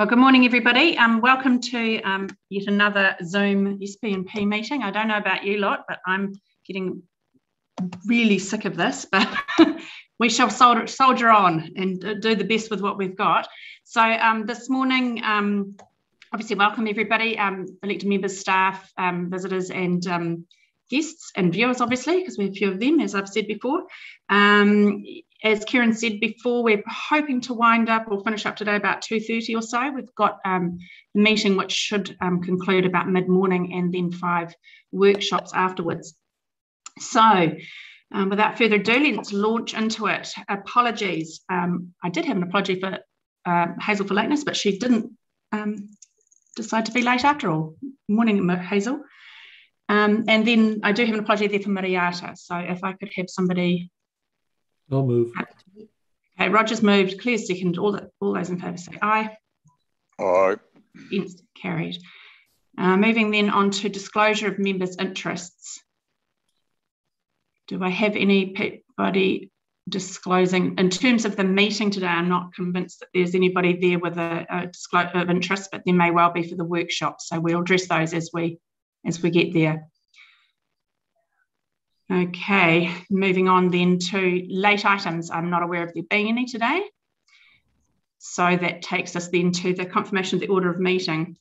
Well, good morning, everybody. Um, welcome to um, yet another Zoom SPNP meeting. I don't know about you lot, but I'm getting really sick of this, but we shall soldier, soldier on and do the best with what we've got. So um, this morning, um, obviously welcome everybody, um, elected members, staff, um, visitors and guests and viewers, obviously, because we have a few of them, as I've said before. As Kieran said before, we're hoping to wind up or finish up today about 2.30 or so. We've got um, a meeting which should um, conclude about mid-morning and then five workshops afterwards. So um, without further ado, let's launch into it. Apologies. Um, I did have an apology for uh, Hazel for lateness, but she didn't um, decide to be late after all. Morning, Hazel. Um, and then I do have an apology there for Mariata. So if I could have somebody I'll move. Okay, Roger's moved. Clear second. All, the, all those in favour say aye. Aye. Against carried. Uh, moving then on to disclosure of members' interests. Do I have anybody disclosing in terms of the meeting today? I'm not convinced that there's anybody there with a, a disclosure of interest, but there may well be for the workshop. So we'll address those as we as we get there. Okay, moving on then to late items. I'm not aware of there being any today. So that takes us then to the confirmation of the order of meeting.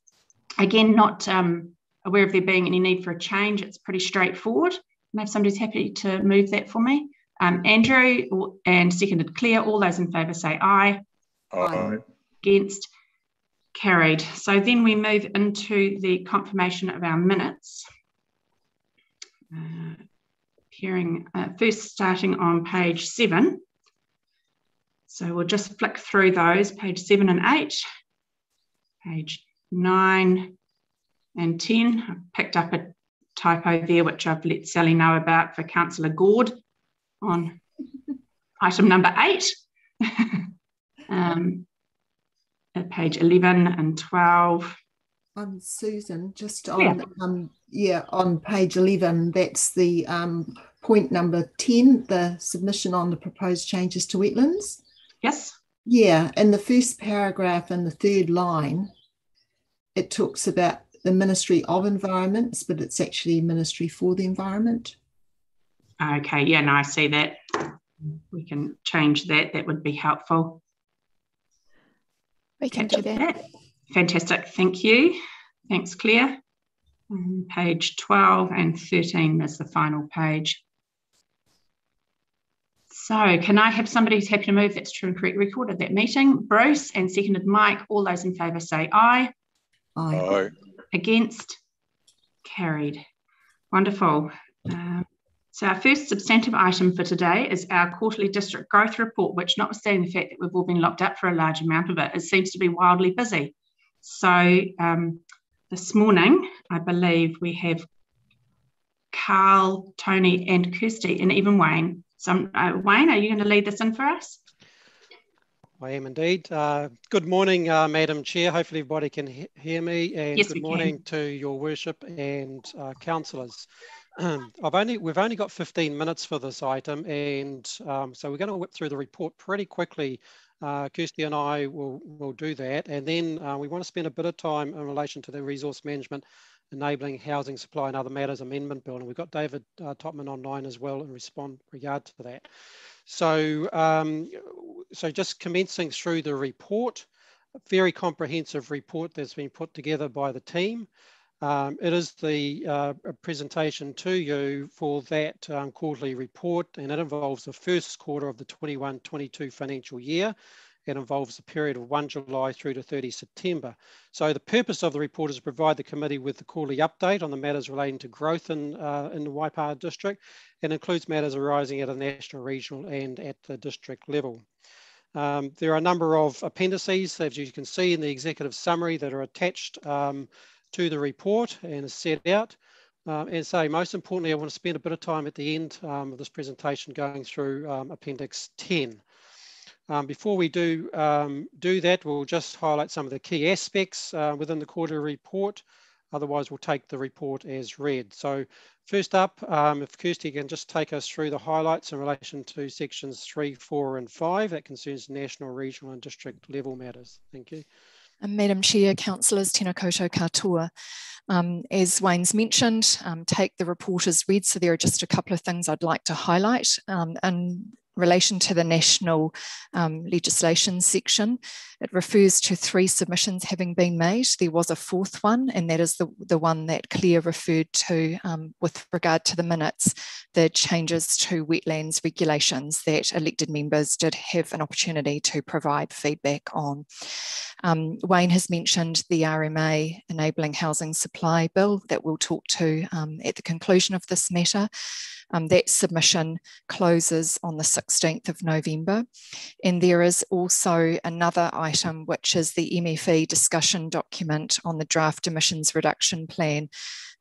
Again, not um, aware of there being any need for a change. It's pretty straightforward. And if somebody's happy to move that for me. Um, Andrew and seconded Claire, all those in favour say aye. Aye. Against, carried. So then we move into the confirmation of our minutes. Uh, hearing uh, first starting on page seven. So we'll just flick through those, page seven and eight, page nine and 10. I've picked up a typo there, which I've let Sally know about for Councillor Gord on item number eight. um, at page 11 and 12. I'm Susan, just on yeah. Um, yeah on page 11, that's the um, point number 10, the submission on the proposed changes to wetlands. Yes. Yeah, in the first paragraph in the third line, it talks about the Ministry of Environments, but it's actually Ministry for the Environment. Okay, yeah, no, I see that. We can change that. That would be helpful. We can do that. Fantastic, thank you. Thanks, Claire. Um, page 12 and 13 is the final page. So can I have somebody who's happy to move that's true and correct record of that meeting? Bruce and seconded Mike. All those in favour say aye. Aye. aye. Against? Carried. Wonderful. Uh, so our first substantive item for today is our quarterly district growth report, which notwithstanding the fact that we've all been locked up for a large amount of it, it seems to be wildly busy. So um, this morning, I believe we have Carl, Tony and Kirsty and even Wayne so, uh, Wayne, are you going to lead this in for us? I am indeed. Uh, good morning, uh, Madam Chair. Hopefully everybody can he hear me. And yes, good morning can. to your worship and uh, councillors. I've only we've only got 15 minutes for this item, and um, so we're going to whip through the report pretty quickly. Uh, Kirsty and I will will do that, and then uh, we want to spend a bit of time in relation to the resource management enabling housing supply and other matters amendment bill. And we've got David uh, Topman online as well in respond regard to that. So, um, so just commencing through the report, very comprehensive report that's been put together by the team. Um, it is the uh, presentation to you for that um, quarterly report and it involves the first quarter of the 21-22 financial year it involves a period of 1 July through to 30 September. So the purpose of the report is to provide the committee with the quarterly update on the matters relating to growth in, uh, in the Waipa district and includes matters arising at a national, regional and at the district level. Um, there are a number of appendices, as you can see in the executive summary, that are attached um, to the report and set out. Uh, and so most importantly, I want to spend a bit of time at the end um, of this presentation going through um, Appendix 10. Um, before we do, um, do that, we'll just highlight some of the key aspects uh, within the quarterly report. Otherwise, we'll take the report as read. So first up, um, if Kirsty can just take us through the highlights in relation to sections three, four, and five that concerns national, regional, and district level matters. Thank you. And Madam Chair, Councillors, tēnā koutou katoa. Um, as Wayne's mentioned, um, take the report as read. So there are just a couple of things I'd like to highlight. Um, and relation to the national um, legislation section. It refers to three submissions having been made. There was a fourth one, and that is the, the one that Claire referred to um, with regard to the minutes, the changes to wetlands regulations that elected members did have an opportunity to provide feedback on. Um, Wayne has mentioned the RMA Enabling Housing Supply Bill that we'll talk to um, at the conclusion of this matter. Um, that submission closes on the 16th of November. And there is also another item, which is the MFE discussion document on the draft emissions reduction plan.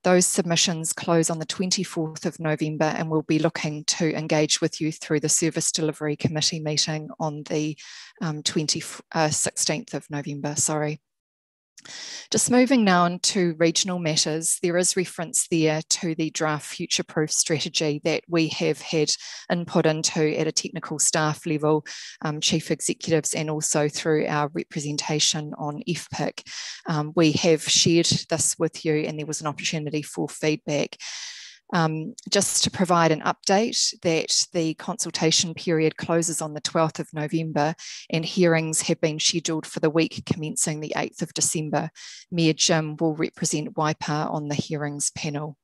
Those submissions close on the 24th of November, and we'll be looking to engage with you through the Service Delivery Committee meeting on the um, 20, uh, 16th of November. Sorry. Just moving now into regional matters, there is reference there to the draft future proof strategy that we have had input into at a technical staff level, um, chief executives, and also through our representation on FPIC. Um, we have shared this with you, and there was an opportunity for feedback. Um, just to provide an update that the consultation period closes on the 12th of November and hearings have been scheduled for the week commencing the 8th of December. Mayor Jim will represent Waipa on the hearings panel.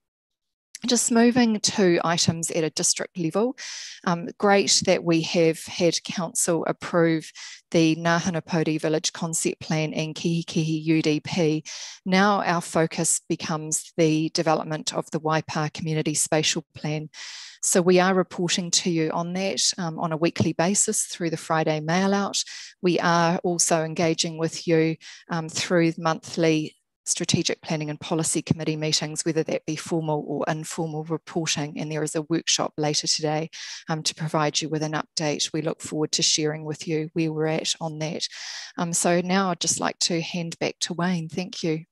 Just moving to items at a district level, um, great that we have had council approve the Ngahinapouri Village Concept Plan and Kihikihi UDP. Now our focus becomes the development of the Waipa Community Spatial Plan. So we are reporting to you on that um, on a weekly basis through the Friday mail out. We are also engaging with you um, through monthly strategic planning and policy committee meetings, whether that be formal or informal reporting. And there is a workshop later today um, to provide you with an update. We look forward to sharing with you where we're at on that. Um, so now I'd just like to hand back to Wayne. Thank you.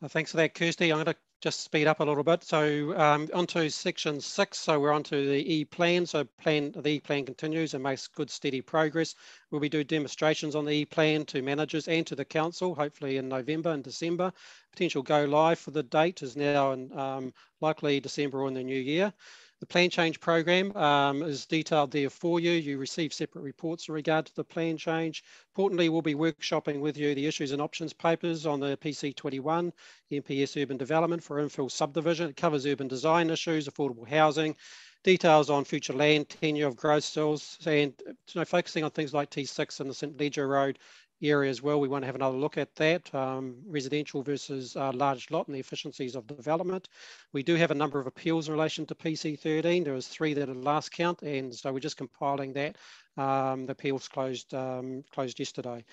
Well, thanks for that, Kirsty. I'm going to just speed up a little bit. So um, onto section six. So we're onto the E plan. So plan the E plan continues and makes good steady progress. We'll be doing demonstrations on the E plan to managers and to the council, hopefully in November and December. Potential go live for the date is now in um, likely December or in the new year. The plan change program um, is detailed there for you. You receive separate reports in regard to the plan change. Importantly, we'll be workshopping with you the issues and options papers on the PC21, NPS urban development for infill subdivision. It covers urban design issues, affordable housing, details on future land tenure of growth cells, and you know, focusing on things like T6 and the St. Leger Road area as well. We want to have another look at that, um, residential versus uh, large lot and the efficiencies of development. We do have a number of appeals in relation to PC13. There was three that at last count, and so we're just compiling that. Um, the appeals closed, um, closed yesterday.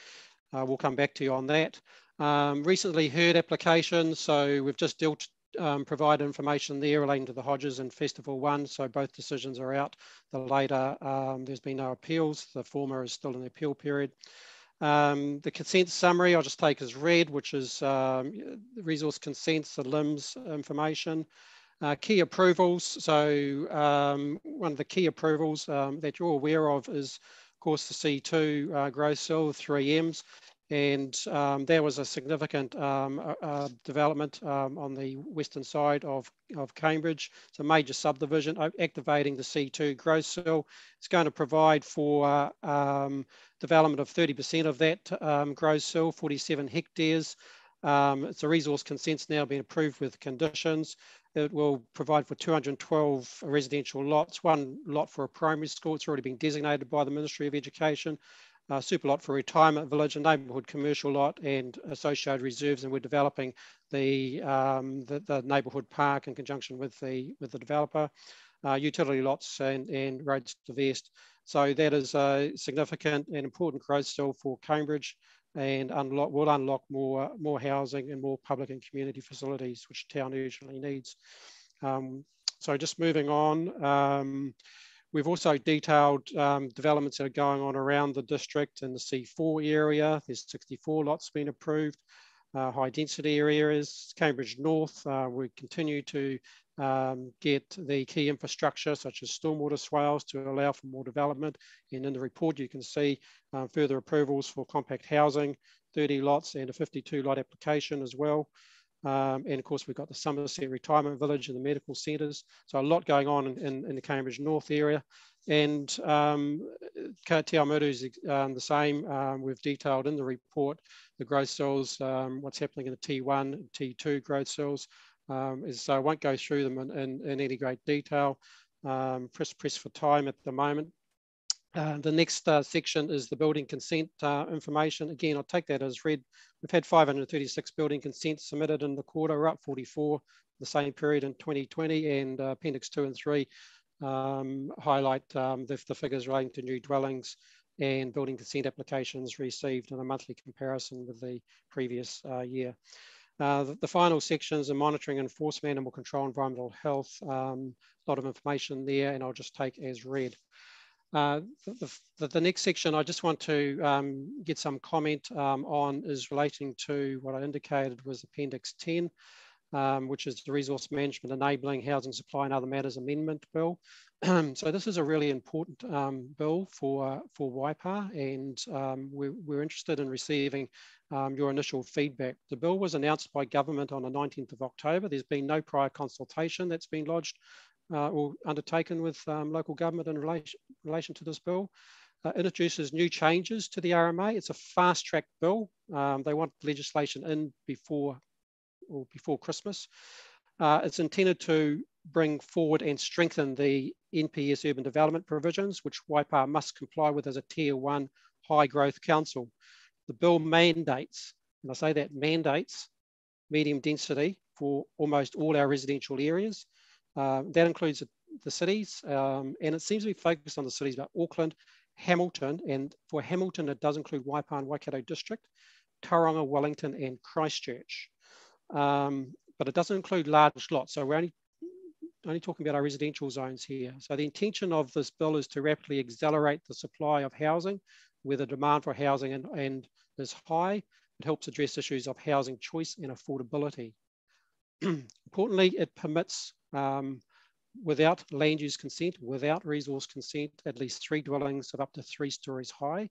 Uh, we'll come back to you on that. Um, recently heard applications, so we've just dealt um, provide information there relating to the Hodges and Festival 1. So both decisions are out. The later, um, there's been no appeals. The former is still in the appeal period. Um, the consent summary I'll just take as read, which is um, resource consents, the LIMS information. Uh, key approvals. So um, one of the key approvals um, that you're aware of is, of course, the C2 uh, growth cell, 3Ms. And um, there was a significant um, uh, development on the western side of, of Cambridge. It's a major subdivision activating the C2 growth cell. It's going to provide for development of 30% of that um, grows cell, 47 hectares. Um, it's a resource consent's now been approved with conditions. It will provide for 212 residential lots, one lot for a primary school. It's already been designated by the Ministry of Education. Uh, super lot for retirement village, a neighbourhood commercial lot, and associated reserves. And we're developing the the, the neighbourhood park in conjunction with the with the developer. Uh, utility lots and, and roads to vest. So that is a significant and important growth still for Cambridge and unlock, will unlock more, more housing and more public and community facilities, which town urgently needs. Um, so just moving on, um, we've also detailed um, developments that are going on around the district in the C4 area. There's 64 lots being approved. Uh, high density areas, Cambridge North, uh, we continue to um, get the key infrastructure such as stormwater swales to allow for more development. And in the report, you can see uh, further approvals for compact housing. 30 lots and a 52 lot application as well. Um, and of course, we've got the Somerset Retirement Village and the medical centres. So a lot going on in, in, the Cambridge North area. And um, Te Awamutu is um, the same. Um, we've detailed in the report the growth cells, um, what's happening in the T1 and T2 growth cells. Um, is, so I won't go through them in, in, in any great detail. Um, press, press for time at the moment. Uh, the next uh, section is the building consent uh, information. Again, I'll take that as read. We've had 536 building consents submitted in the quarter, up 44 the same period in 2020, and uh, Appendix 2 and 3 um, highlight um, the, the, figures relating to new dwellings and building consent applications received in a monthly comparison with the previous uh, year. Uh, the, the, final sections are monitoring, enforcement, animal control, environmental health. Um, a lot of information there, and I'll just take as read. Uh, the, the, next section I just want to um, get some comment um, on is relating to what I indicated was Appendix 10, um, which is the Resource Management Enabling Housing Supply and Other Matters Amendment Bill. so this is a really important um, bill for, for Waipa and um, we're, we're, interested in receiving um, your initial feedback. The bill was announced by government on the 19th of October. There's been no prior consultation that's been lodged uh, or undertaken with um, local government in relation, relation to this bill. Uh, introduces new changes to the RMA. It's a fast track bill. Um, they want legislation in before or before Christmas. Uh, it's intended to bring forward and strengthen the NPS urban development provisions, which Waipa must comply with as a tier one high growth council. The bill mandates, and I say that mandates, medium density for almost all our residential areas uh, that includes the cities, um, and it seems to be focused on the cities about Auckland, Hamilton, and for Hamilton, it does include Waipa and Waikato District, Tauranga, Wellington, and Christchurch. Um, but it doesn't include large lots. So we're only, only talking about our residential zones here. So the intention of this bill is to rapidly accelerate the supply of housing where the demand for housing and, and is high. It helps address issues of housing choice and affordability. Importantly, it permits um, without land use consent, without resource consent, at least three dwellings of up to three stories high.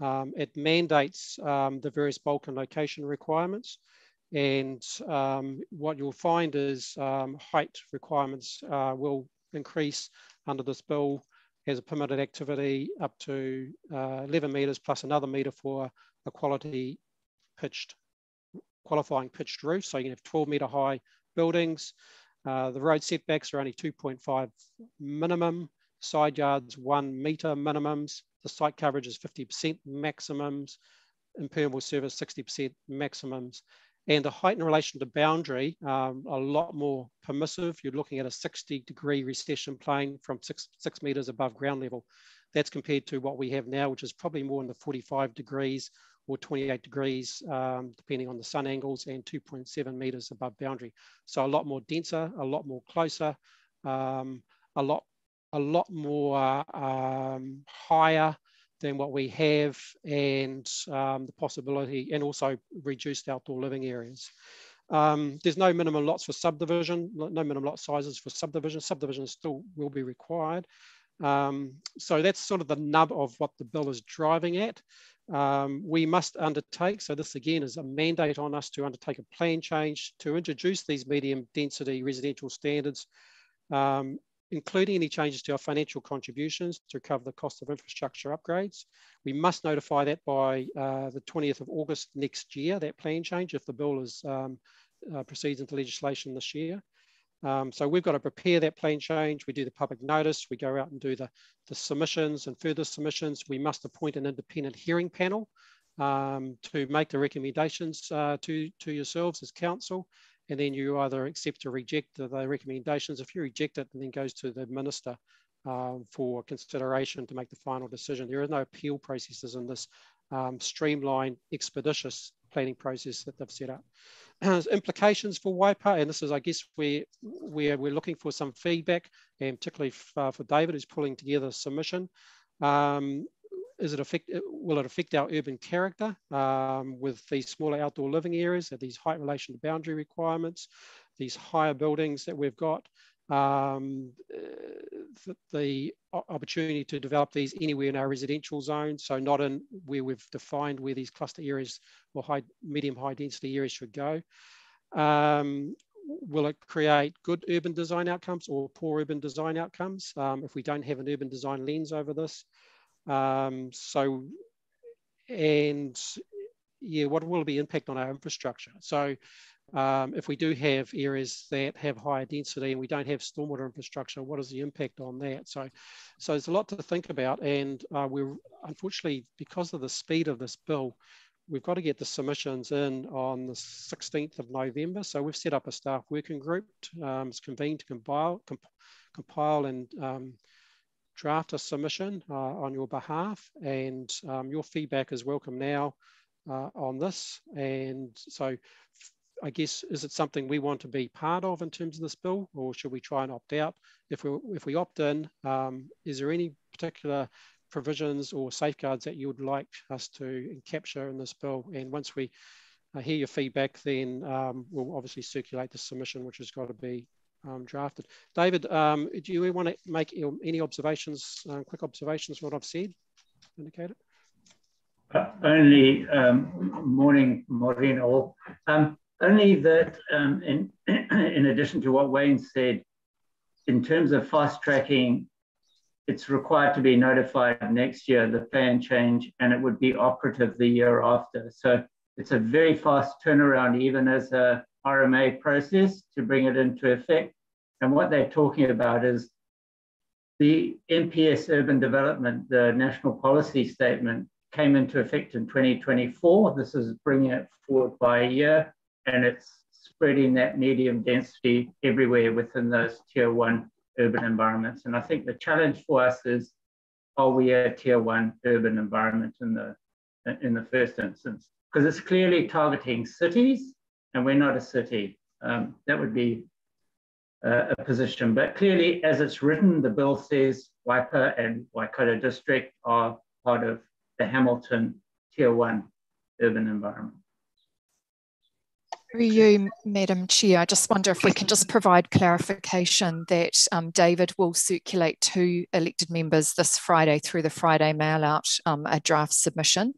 Um, it mandates um, the various bulk and location requirements. And um, what you'll find is um, height requirements uh, will increase under this bill as a permitted activity up to uh, 11 metres plus another metre for a quality pitched, qualifying pitched roof. So you can have 12 metre high buildings. Uh, the road setbacks are only 2.5 minimum, side yards one metre minimums. The site coverage is 50% maximums, impermeable surface 60% maximums. And the height in relation to boundary, um, a lot more permissive. You're looking at a 60 degree recession plane from six, six meters above ground level. That's compared to what we have now, which is probably more in the 45 degrees or 28 degrees, um, depending on the sun angles, and 2.7 meters above boundary. So a lot more denser, a lot more closer, um, a lot, a lot more um, higher than what we have, and um, the possibility, and also reduced outdoor living areas. Um, there's no minimum lots for subdivision, no minimum lot sizes for subdivision. Subdivision still will be required. Um, so that's sort of the nub of what the bill is driving at um, we must undertake, so this again is a mandate on us to undertake a plan change to introduce these medium density residential standards, um, including any changes to our financial contributions to cover the cost of infrastructure upgrades. We must notify that by uh, the 20th of August next year, that plan change, if the bill is, um, uh, proceeds into legislation this year. Um, so we've got to prepare that plan change. We do the public notice. We go out and do the, the submissions and further submissions. We must appoint an independent hearing panel um, to make the recommendations uh, to, to yourselves as council. And then you either accept or reject the, the recommendations. If you reject it, then goes to the minister um, for consideration to make the final decision. There are no appeal processes in this um, streamlined, expeditious planning process that they've set up. implications for Waipa, and this is, I guess, where, where we're looking for some feedback, and particularly for, for David, who's pulling together a submission. Um, is it affect, will it affect our urban character um, with these smaller outdoor living areas, these height relation to boundary requirements, these higher buildings that we've got? Um, the, the, opportunity to develop these anywhere in our residential zones, so not in where we've defined where these cluster areas or high, medium high density areas should go. Um, will it create good urban design outcomes or poor urban design outcomes um, if we don't have an urban design lens over this? Um, so, and yeah, what will be impact on our infrastructure? So um, if we do have areas that have higher density and we don't have stormwater infrastructure, what is the impact on that? So, so there's a lot to think about. And uh, we're unfortunately, because of the speed of this bill, we've got to get the submissions in on the 16th of November. So we've set up a staff working group. Um, it's convened to compile, comp compile and um, draft a submission uh, on your behalf. And um, your feedback is welcome now uh, on this. And so I guess, is it something we want to be part of in terms of this bill, or should we try and opt out? If we if we opt in, um, is there any particular provisions or safeguards that you would like us to capture in this bill? And once we uh, hear your feedback, then um, we'll obviously circulate the submission, which has got to be um, drafted. David, um, do you want to make any observations, uh, quick observations, what I've said, indicated? Uh, only um, morning, morning all. Um, only that, um, in, in addition to what Wayne said, in terms of fast tracking, it's required to be notified next year, the plan change, and it would be operative the year after. So it's a very fast turnaround, even as a RMA process to bring it into effect. And what they're talking about is the NPS urban development, the national policy statement came into effect in 2024. This is bringing it forward by a year and it's spreading that medium density everywhere within those tier one urban environments. And I think the challenge for us is, are we a tier one urban environment in the in the first instance? Because it's clearly targeting cities, and we're not a city. Um, that would be uh, a position. But clearly, as it's written, the bill says Waipa and Waikato District are part of the Hamilton Tier 1 urban environment. Through you, Madam Chair, I just wonder if we can just provide clarification that um, David will circulate to elected members this Friday through the Friday mail out um, a draft submission.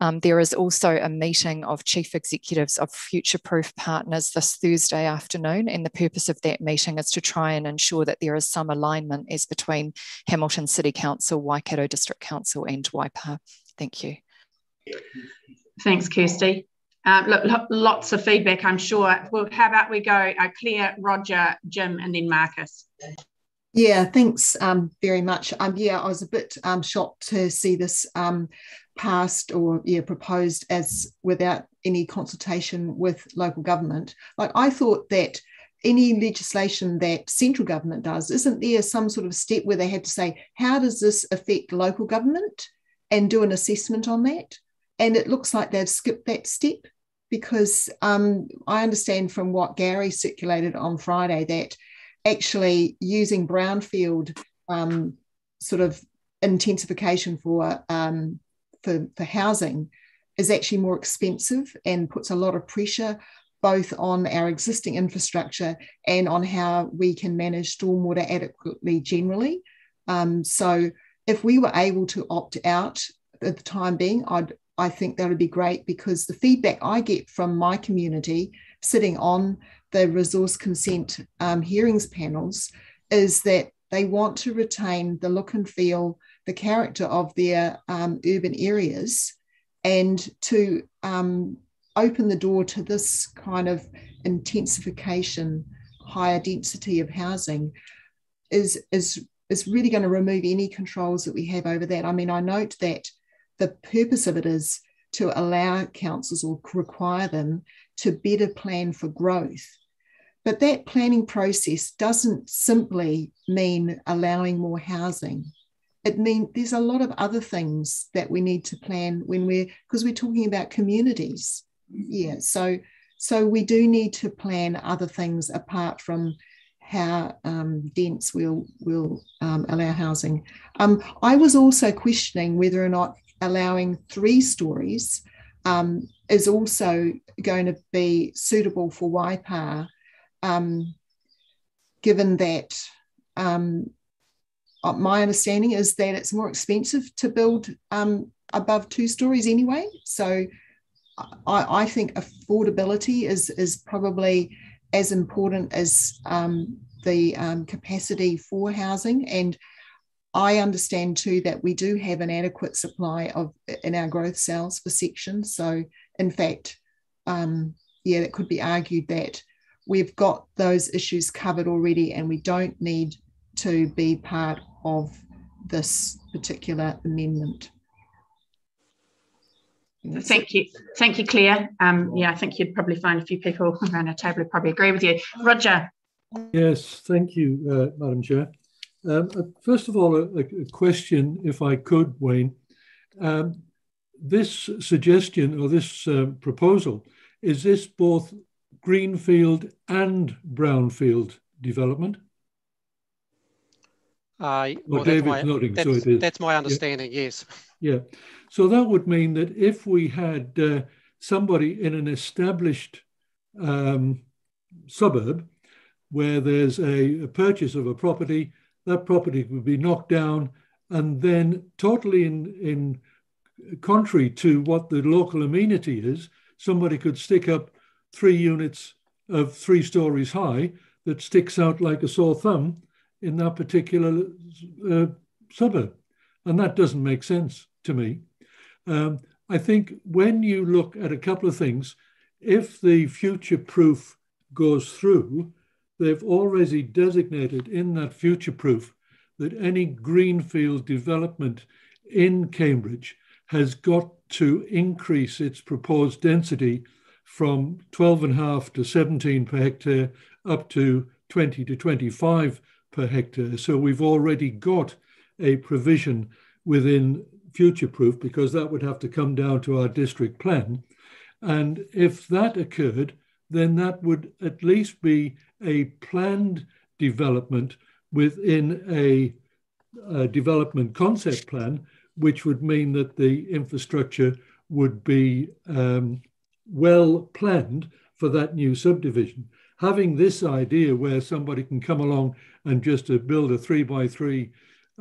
Um, there is also a meeting of chief executives of Future Proof Partners this Thursday afternoon, and the purpose of that meeting is to try and ensure that there is some alignment as between Hamilton City Council, Waikato District Council, and Waipa. Thank you. Thanks, Kirsty. Uh, look, lots of feedback, I'm sure. Well, how about we go uh, Claire, Roger, Jim, and then Marcus? Yeah, thanks um, very much. Um, yeah, I was a bit um, shocked to see this um, passed or yeah proposed as without any consultation with local government. Like I thought that any legislation that central government does, isn't there some sort of step where they had to say, how does this affect local government, and do an assessment on that? And it looks like they've skipped that step because um, I understand from what Gary circulated on Friday that actually using brownfield um, sort of intensification for, um, for for housing is actually more expensive and puts a lot of pressure both on our existing infrastructure and on how we can manage stormwater adequately generally. Um, so if we were able to opt out at the time being, I'd I think that would be great because the feedback I get from my community sitting on the resource consent um, hearings panels is that they want to retain the look and feel, the character of their um, urban areas, and to um, open the door to this kind of intensification, higher density of housing is, is, is really going to remove any controls that we have over that. I mean, I note that the purpose of it is to allow councils or require them to better plan for growth. But that planning process doesn't simply mean allowing more housing. It means there's a lot of other things that we need to plan when we're because we're talking about communities. Yeah, so so we do need to plan other things apart from how um, dense we'll we'll um, allow housing. Um, I was also questioning whether or not allowing three stories um, is also going to be suitable for Waipa, um, given that um, uh, my understanding is that it's more expensive to build um, above two stories anyway. So I, I, think affordability is, is probably as important as um, the um, capacity for housing. And I understand too that we do have an adequate supply of in our growth cells for sections. So in fact, um, yeah, it could be argued that we've got those issues covered already and we don't need to be part of this particular amendment. Thank you. Thank you, Claire. Um, yeah, I think you'd probably find a few people around our table who probably agree with you. Roger. Yes, thank you, uh, Madam Chair. Um, uh, first of all, a, a, question, if I could, Wayne. Um, this suggestion or this uh, proposal, is this both greenfield and brownfield development? Uh, well, David's my, nodding, so it is. That's my understanding, yeah. yes. Yeah. So that would mean that if we had uh, somebody in an established um, suburb where there's a, a, purchase of a property, that property would be knocked down and then totally in, in contrary to what the local amenity is, somebody could stick up three units of three stories high that sticks out like a sore thumb in that particular uh, suburb. And that doesn't make sense to me. Um, I think when you look at a couple of things, if the future proof goes through, they've already designated in that future proof that any greenfield development in Cambridge has got to increase its proposed density from 12.5 to 17 per hectare up to 20 to 25 per hectare. So we've already got a provision within future proof because that would have to come down to our district plan. And if that occurred, then that would at least be a planned development within a, a development concept plan, which would mean that the infrastructure would be um, well planned for that new subdivision. Having this idea where somebody can come along and just uh, build a three by three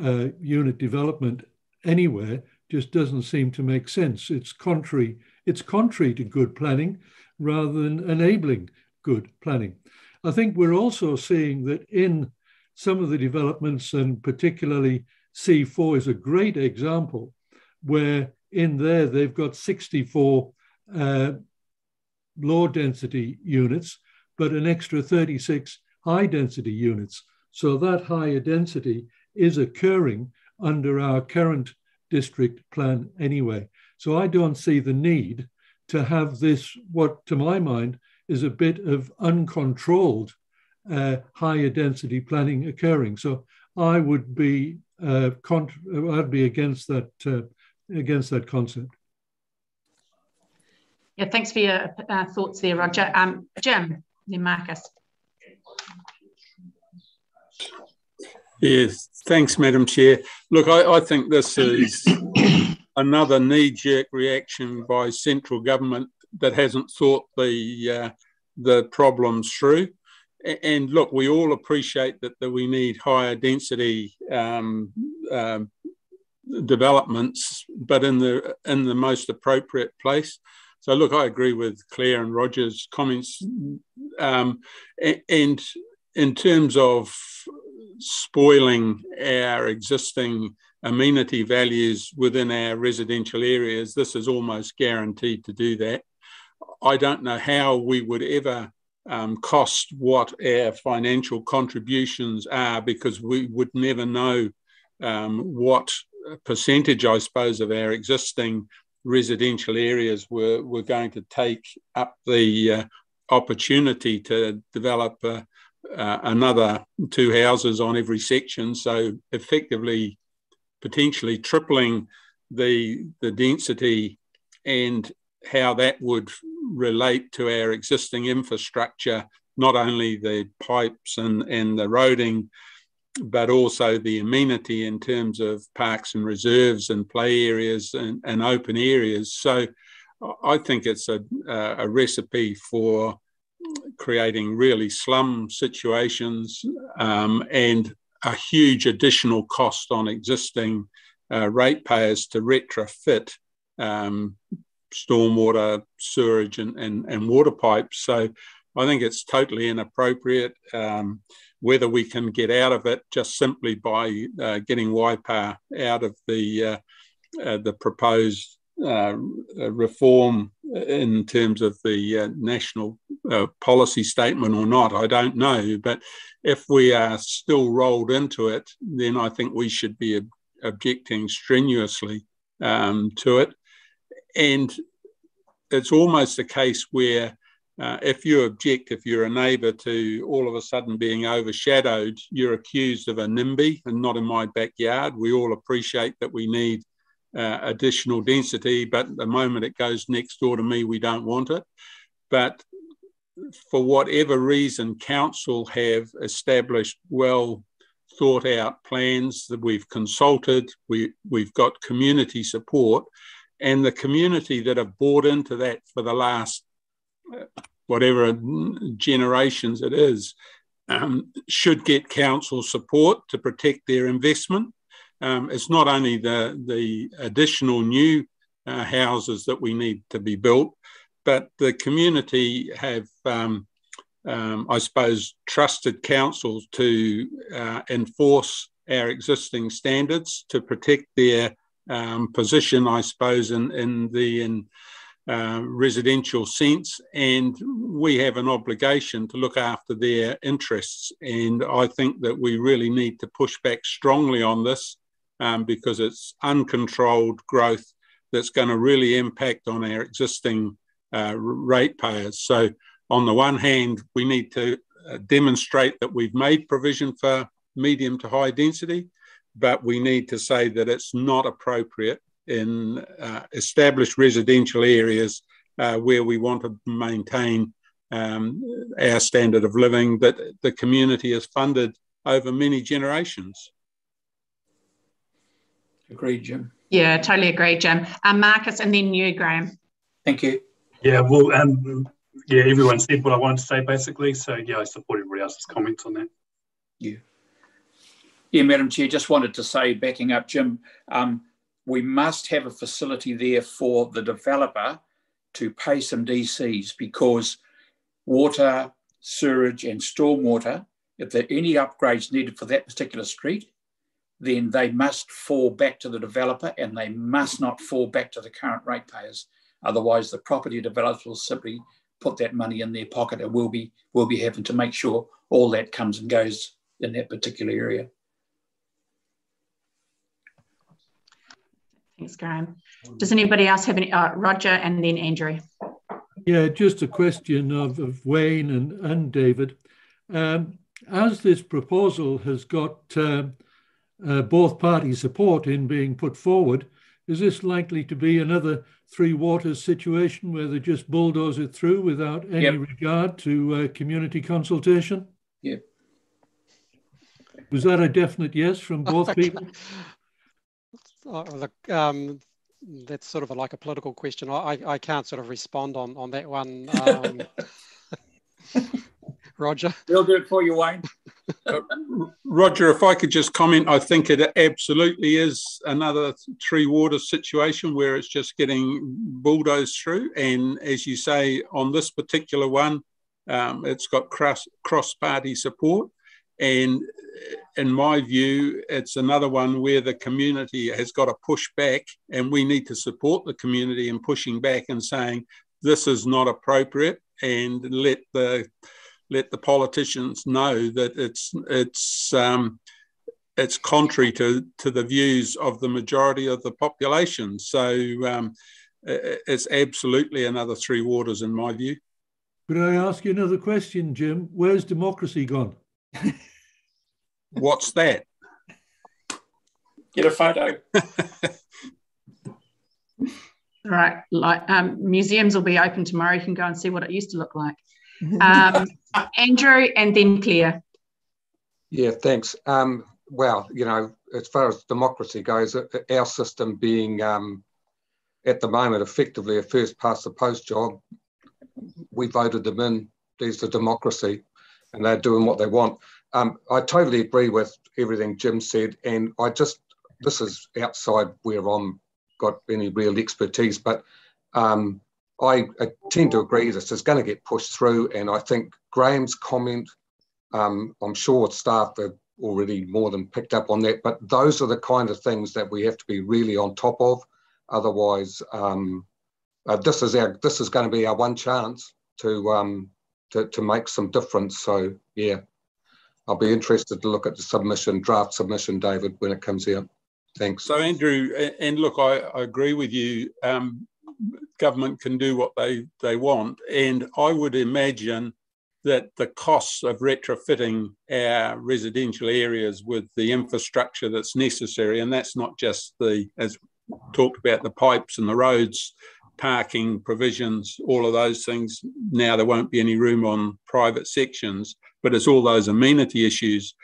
uh, unit development anywhere just doesn't seem to make sense. It's contrary, it's contrary to good planning rather than enabling good planning. I think we're also seeing that in some of the developments, and particularly C4 is a great example, where in there they've got 64 uh, low density units, but an extra 36 high density units. So that higher density is occurring under our current district plan anyway. So I don't see the need to have this, what to my mind is a bit of uncontrolled uh, higher density planning occurring. So I would be uh, I'd be against that uh, against that concept. Yeah, thanks for your uh, thoughts there, Roger. Um, Jim, then Marcus. Yes, thanks, Madam Chair. Look, I, I think this is another knee-jerk reaction by central government that hasn't thought the uh, the problems through. And look, we all appreciate that, that we need higher density um, um, developments, but in the in the most appropriate place. So, look, I agree with Claire and Roger's comments. Um, and in terms of spoiling our existing amenity values within our residential areas, this is almost guaranteed to do that. I don't know how we would ever um, cost what our financial contributions are because we would never know um, what percentage, I suppose, of our existing residential areas were, were going to take up the uh, opportunity to develop uh, uh, another two houses on every section. So effectively, potentially tripling the the density and how that would relate to our existing infrastructure, not only the pipes and, and the roading, but also the amenity in terms of parks and reserves and play areas and, and open areas. So I think it's a, a recipe for creating really slum situations um, and a huge additional cost on existing uh, ratepayers to retrofit um, stormwater, sewerage, and, and, and, water pipes. So I think it's totally inappropriate. Um, whether we can get out of it just simply by uh, getting Waipa out of the uh, uh the proposed uh, reform in terms of the uh, national policy statement or not, I don't know. But if we are still rolled into it, then I think we should be ob- objecting strenuously um, to it. And it's almost a case where uh, if you object, if you're a neighbour to all of a sudden being overshadowed, you're accused of a NIMBY and not in my backyard. We all appreciate that we need uh, additional density, but the moment it goes next door to me, we don't want it. But for whatever reason, council have established well thought out plans that we've consulted, we, we've got community support, and the community that have bought into that for the last whatever generations it is um, should get council support to protect their investment. Um, it's not only the, the additional new uh, houses that we need to be built, but the community have, um, um, I suppose, trusted councils to uh, enforce our existing standards to protect their um, position, I suppose, in, in the in, uh, residential sense, and we have an obligation to look after their interests. And I think that we really need to push back strongly on this um, because it's uncontrolled growth that's going to really impact on our existing uh, ratepayers. So, on the one hand, we need to uh, demonstrate that we've made provision for medium to high density, but we need to say that it's not appropriate in uh, established residential areas uh, where we want to maintain um, our standard of living that the community has funded over many generations. Agreed, Jim. Yeah, totally agree, Jim. Um, Marcus, and then you, Graham. Thank you. Yeah, well, um, yeah, everyone said what I wanted to say basically. So, yeah, I support everybody else's comments on that. Yeah. Yeah, Madam Chair, just wanted to say, backing up Jim, um, we must have a facility there for the developer to pay some DCs because water, sewage, and stormwater, if there are any upgrades needed for that particular street, then they must fall back to the developer and they must not fall back to the current ratepayers. Otherwise, the property developers will simply put that money in their pocket and we'll be, we'll be having to make sure all that comes and goes in that particular area. Thanks, Graham. Does anybody else have any? Uh, Roger and then Andrew. Yeah, just a question of, of Wayne and, and David. Um, as this proposal has got uh, uh, both party support in being put forward, is this likely to be another Three Waters situation where they just bulldoze it through without any yep. regard to uh, community consultation? Yep. Was that a definite yes from both people? Uh, look, um, that's sort of a, like a political question. I, I can't sort of respond on, on that one. Um, Roger. We'll do it for you, Wayne. Uh, Roger, if I could just comment, I think it absolutely is another Three water situation where it's just getting bulldozed through. And as you say, on this particular one, um, it's got cross, cross party support. And in my view, it's another one where the community has got to push back, and we need to support the community in pushing back and saying this is not appropriate, and let the let the politicians know that it's it's um, it's contrary to to the views of the majority of the population. So um, it's absolutely another three waters in my view. Could I ask you another question, Jim? Where's democracy gone? What's that? Get a photo. right, like um, museums will be open tomorrow. You can go and see what it used to look like. Um, Andrew, and then Claire. Yeah, thanks. Um, well, you know, as far as democracy goes, uh, our system being um, at the moment effectively a first past the post job, we voted them in. There's the democracy and they're doing what they want. Um, I totally agree with everything Jim said, and I just this is outside where I'm got any real expertise, but um, I, I, tend to agree this is going to get pushed through, and I think Graham's comment, um, I'm sure staff have already more than picked up on that, but those are the kind of things that we have to be really on top of. Otherwise, um, uh, this is our this is going to be our one chance to um, to, to make some difference. So yeah, I'll be interested to look at the submission, draft submission, David, when it comes out. Thanks. So Andrew, and look, I, I agree with you. Um, government can do what they, they want. And I would imagine that the costs of retrofitting our residential areas with the infrastructure that's necessary, and that's not just the, as talked about, the pipes and the roads, parking provisions, all of those things. Now there won't be any room on private sections, but it's all those amenity issues.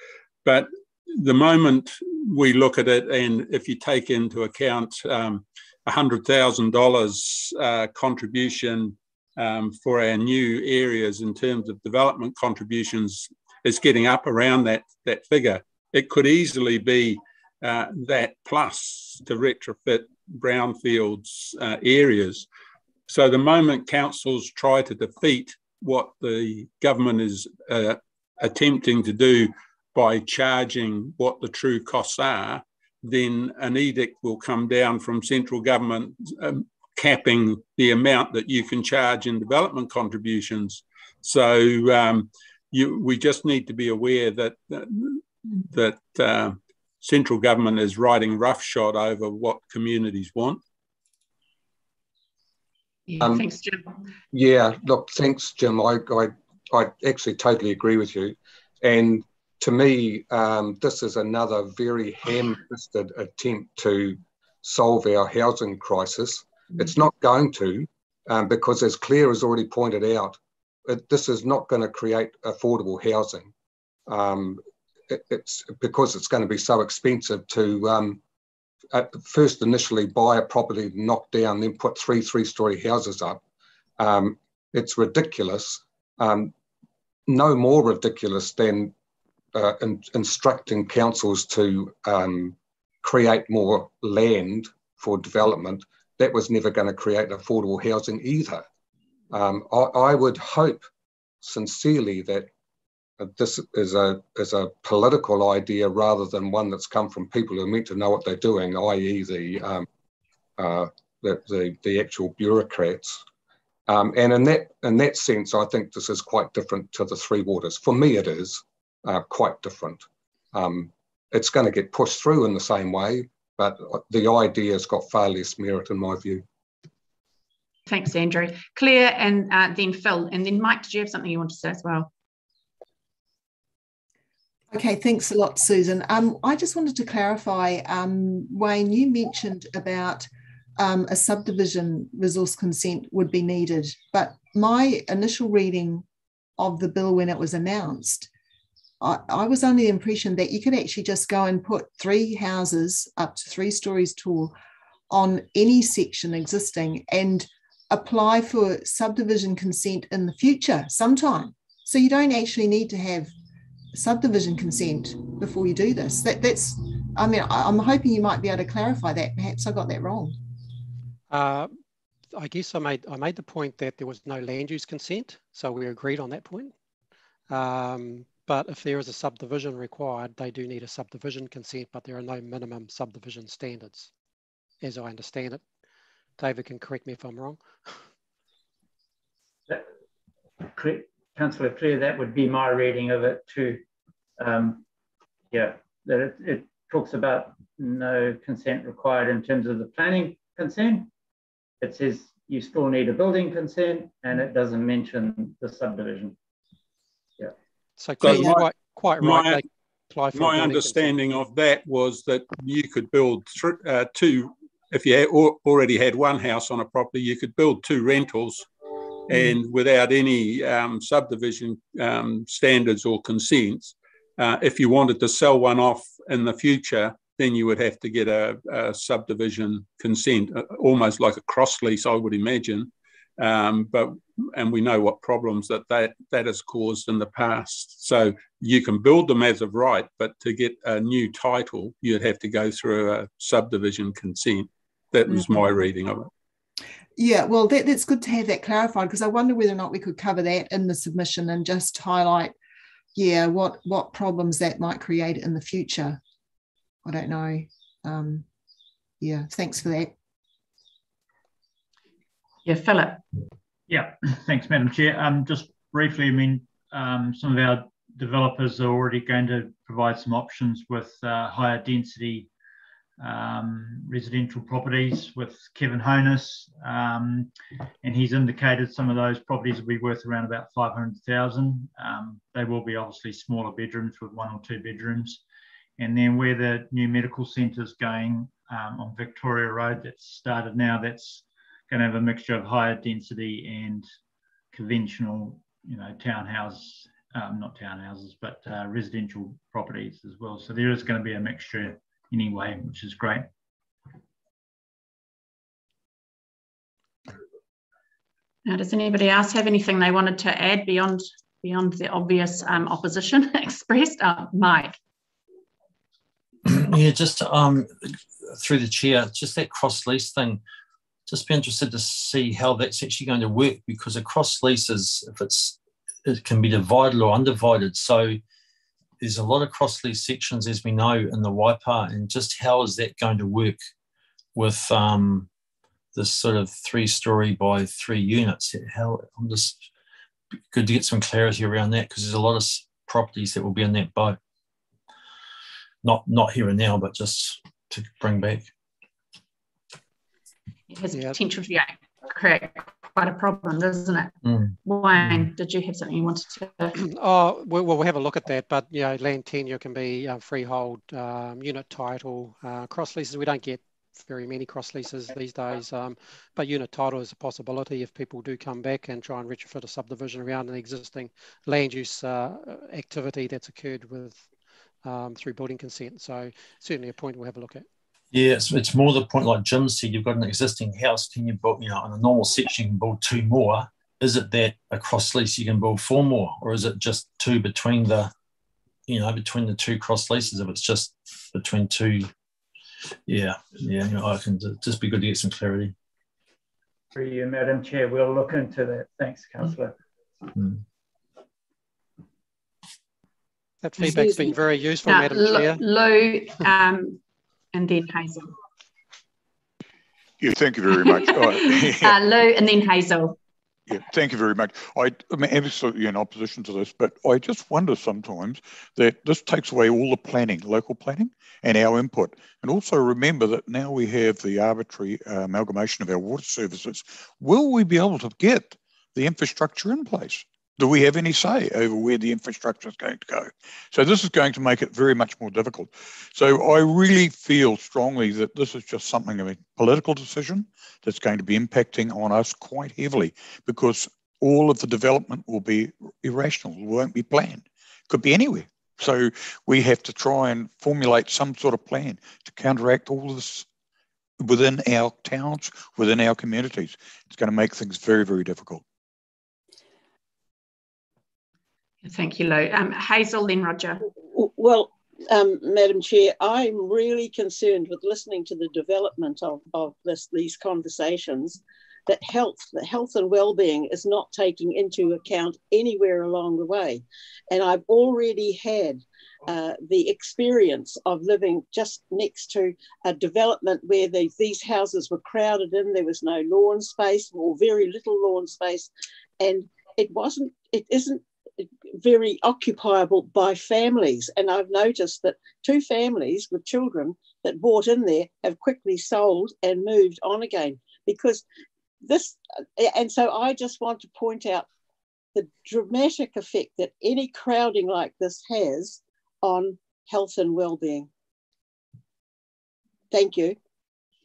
But the moment we look at it, and if you take into account um, $100,000 uh, contribution um, for our new areas in terms of development contributions, is getting up around that, that figure. It could easily be uh, that plus to retrofit brownfields uh, areas. So the moment councils try to defeat what the government is uh, attempting to do by charging what the true costs are, then an edict will come down from central government um, capping the amount that you can charge in development contributions. So um, you, we just need to be aware that that uh, central government is riding roughshod over what communities want. Yeah, um, thanks, Jim. Yeah, look, thanks, Jim. I, I, I actually totally agree with you. And to me, um, this is another very ham-fisted attempt to solve our housing crisis. Mm. It's not going to, um, because as Clare has already pointed out, it, this is not going to create affordable housing. Um, it, it's because it's going to be so expensive to um, first initially buy a property, knock down, then put three three-story houses up. Um, it's ridiculous. Um, no more ridiculous than uh, in, instructing councils to um, create more land for development. That was never going to create affordable housing either. Um, I, I, would hope sincerely that this is a is a political idea rather than one that's come from people who are meant to know what they're doing, i.e., the um, uh, the, the, the actual bureaucrats. Um, and in that in that sense, I think this is quite different to the Three Waters. For me, it is uh, quite different. Um, it's going to get pushed through in the same way, but the idea has got far less merit in my view. Thanks, Andrew. Clare and uh, then Phil. And then Mike, did you have something you want to say as well? Okay, thanks a lot, Susan. Um, I just wanted to clarify, um, Wayne, you mentioned about um, a subdivision resource consent would be needed, but my initial reading of the bill when it was announced, I, I was under the impression that you could actually just go and put three houses up to three stories tall on any section existing and apply for subdivision consent in the future sometime. So you don't actually need to have subdivision consent before you do this. That, that's, I mean, I, am hoping you might be able to clarify that. Perhaps I got that wrong. Uh, I guess I made I made the point that there was no land use consent, so we agreed on that point. Um, but if there is a subdivision required, they do need a subdivision consent, but there are no minimum subdivision standards, as I understand it. David can correct me if I'm wrong. Councillor Clare, that would be my reading of it too. Um, yeah, that it, it, talks about no consent required in terms of the planning consent. It says you still need a building consent and it doesn't mention the subdivision. Yeah. So, so my, quite, quite right. My, my understanding consent. of that was that you could build uh, two, if you had already had one house on a property, you could build two rentals. And without any um, subdivision um, standards or consents. Uh, if you wanted to sell one off in the future, then you would have to get a, a subdivision consent, uh, almost like a cross lease, I would imagine. Um, but and we know what problems that, that that has caused in the past. So you can build them as of right, but to get a new title, you'd have to go through a subdivision consent. That was mm-hmm. my reading of it. Yeah, well, that, that's good to have that clarified because I wonder whether or not we could cover that in the submission and just highlight, yeah, what what problems that might create in the future. I don't know. Um, yeah, thanks for that. Yeah, Philip. Yeah, thanks, Madam Chair. Um, just briefly, I mean, um, some of our developers are already going to provide some options with uh, higher density um, residential properties with Kevin Honus, um, and he's indicated some of those properties will be worth around about 500,000. Um, they will be obviously smaller bedrooms with one or two bedrooms. And then where the new medical centre is going um, on Victoria Road, that's started now, that's going to have a mixture of higher density and conventional, you know, townhouse, um, not townhouses, but uh, residential properties as well. So there is going to be a mixture anyway, which is great. Now, does anybody else have anything they wanted to add beyond beyond the obvious um, opposition expressed? Uh, Mike. Yeah, just um, through the chair, just that cross lease thing. Just be interested to see how that's actually going to work because a cross lease is if it's it can be divided or undivided. So there's a lot of cross lease sections, as we know, in the Waipa, and just how is that going to work with um, this sort of three story by three units? How I'm just good to get some clarity around that because there's a lot of properties that will be in that boat. Not not here and now, but just to bring back. It has yeah. potential to create quite a problem, doesn't it? Mm. Wayne, did you have something you wanted to? Oh, well, we'll have a look at that. But you know, land tenure can be uh, freehold, um, unit title, uh, cross leases. We don't get very many cross leases these days, um, but unit title is a possibility if people do come back and try and retrofit a subdivision around an existing land use uh, activity that's occurred with um, through building consent. So certainly a point we'll have a look at. Yeah, it's, it's more the point like Jim said, you've got an existing house, can you build, you know, on a normal section you can build two more. Is it that across lease you can build four more? Or is it just two between the, you know, between the two cross leases if it's just between two? Yeah, yeah, you know, I can just be good to get some clarity. For you, Madam Chair, we'll look into that. Thanks, Councillor. Mm. That feedback's been very useful, Madam Chair. Lou, um, and then Hazel. Yeah, thank you very much. uh, yeah. uh, Lou and then Hazel. Yeah, thank you very much. I, am absolutely in opposition to this, but I just wonder sometimes that this takes away all the planning, local planning, and our input. And also remember that now we have the arbitrary uh, amalgamation of our water services. Will we be able to get the infrastructure in place? Do we have any say over where the infrastructure is going to go? So this is going to make it very much more difficult. So I really feel strongly that this is just something of a political decision that's going to be impacting on us quite heavily because all of the development will be irrational, won't be planned. Could be anywhere. So we have to try and formulate some sort of plan to counteract all this within our towns, within our communities. It's going to make things very, very difficult. Thank you, Lou. Um, Hazel, then Roger. Well, um, Madam Chair, I'm really concerned with listening to the development of, of this, these conversations that health, that health and well-being is not taking into account anywhere along the way. And I've already had uh, the experience of living just next to a development where the, these houses were crowded in, there was no lawn space or very little lawn space. And it wasn't, it isn't very occupiable by families. And I've noticed that two families with children that bought in there have quickly sold and moved on again because this, and so I just want to point out the dramatic effect that any crowding like this has on health and well-being. Thank you.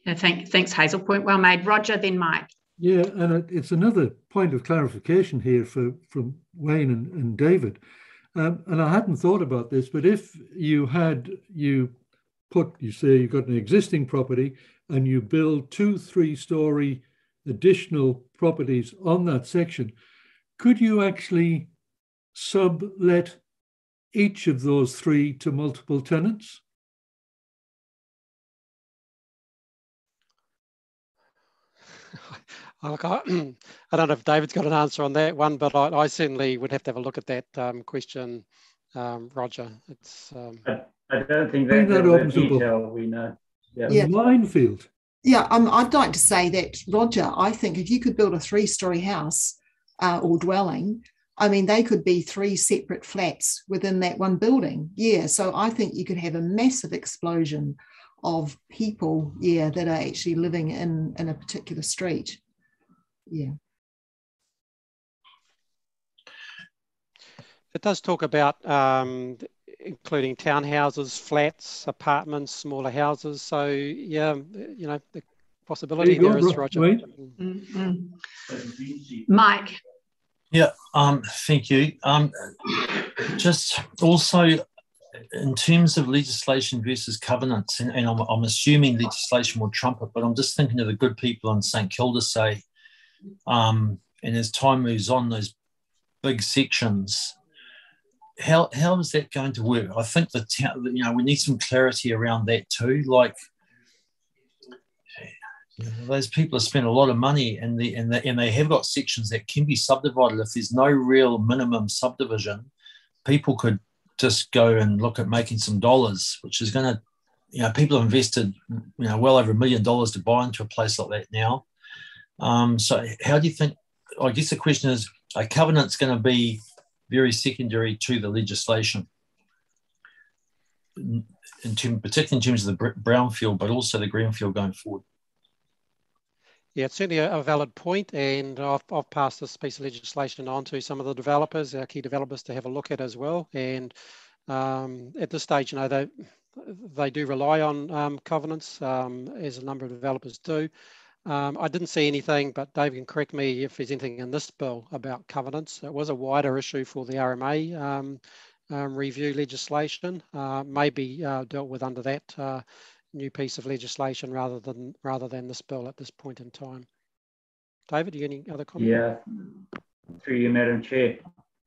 Yeah, thank, thanks, Hazel. Point well made. Roger, then Mike. Yeah, and it's another point of clarification here for from Wayne and, and David. Um, and I hadn't thought about this, but if you had you put you say you've got an existing property and you build two three-story additional properties on that section, could you actually sublet each of those three to multiple tenants? Look, I, I, don't know if David's got an answer on that one, but I, I certainly would have to have a look at that um, question, um, Roger. It's. Um... I, I, don't think that, that opens detail we know. Yeah. yeah. Minefield. Yeah, um, I'd like to say that, Roger, I think if you could build a three story house uh, or dwelling, I mean, they could be three separate flats within that one building. Yeah. So I think you could have a massive explosion of people, yeah, that are actually living in, in a particular street. Yeah. It does talk about um, including townhouses, flats, apartments, smaller houses. So yeah, you know, the possibility there is, Roger. Mm -hmm. Mike. Yeah, um, thank you. Um, just also in terms of legislation versus covenants, and, and I'm, I'm, assuming legislation will trump it, but I'm just thinking of the good people in St Kilda say, um, and as time moves on, those big sections, how how is that going to work? I think the you know, we need some clarity around that too. Like those people have spent a lot of money, and the and the, and they have got sections that can be subdivided. If there's no real minimum subdivision, people could just go and look at making some dollars, which is going to, you know, people have invested, you know, well over a million dollars to buy into a place like that now. Um, so how do you think? I guess the question is, a covenant's going to be very secondary to the legislation, in term, particularly in terms of the brownfield, but also the greenfield going forward. Yeah, it's certainly a, valid point, and I've, I've passed this piece of legislation on to some of the developers, our key developers, to have a look at as well. And um, at this stage, you know, they they do rely on um, covenants, um, as a number of developers do. Um, I didn't see anything, but Dave can correct me if there's anything in this bill about covenants. It was a wider issue for the RMA um, um, review legislation, uh, maybe uh, dealt with under that uh, new piece of legislation rather than rather than this bill at this point in time. David, do you any other comments? Yeah, through you, Madam Chair.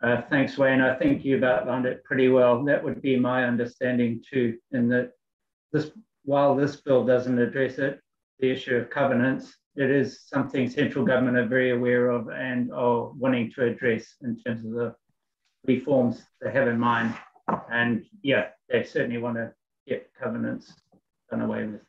Uh, thanks, Wayne. I think you've outlined it pretty well. That would be my understanding too, in that this, while this bill doesn't address it, the issue of covenants. It is something central government are very aware of and are wanting to address in terms of the reforms they have in mind. And yeah, they certainly want to get covenants done away with.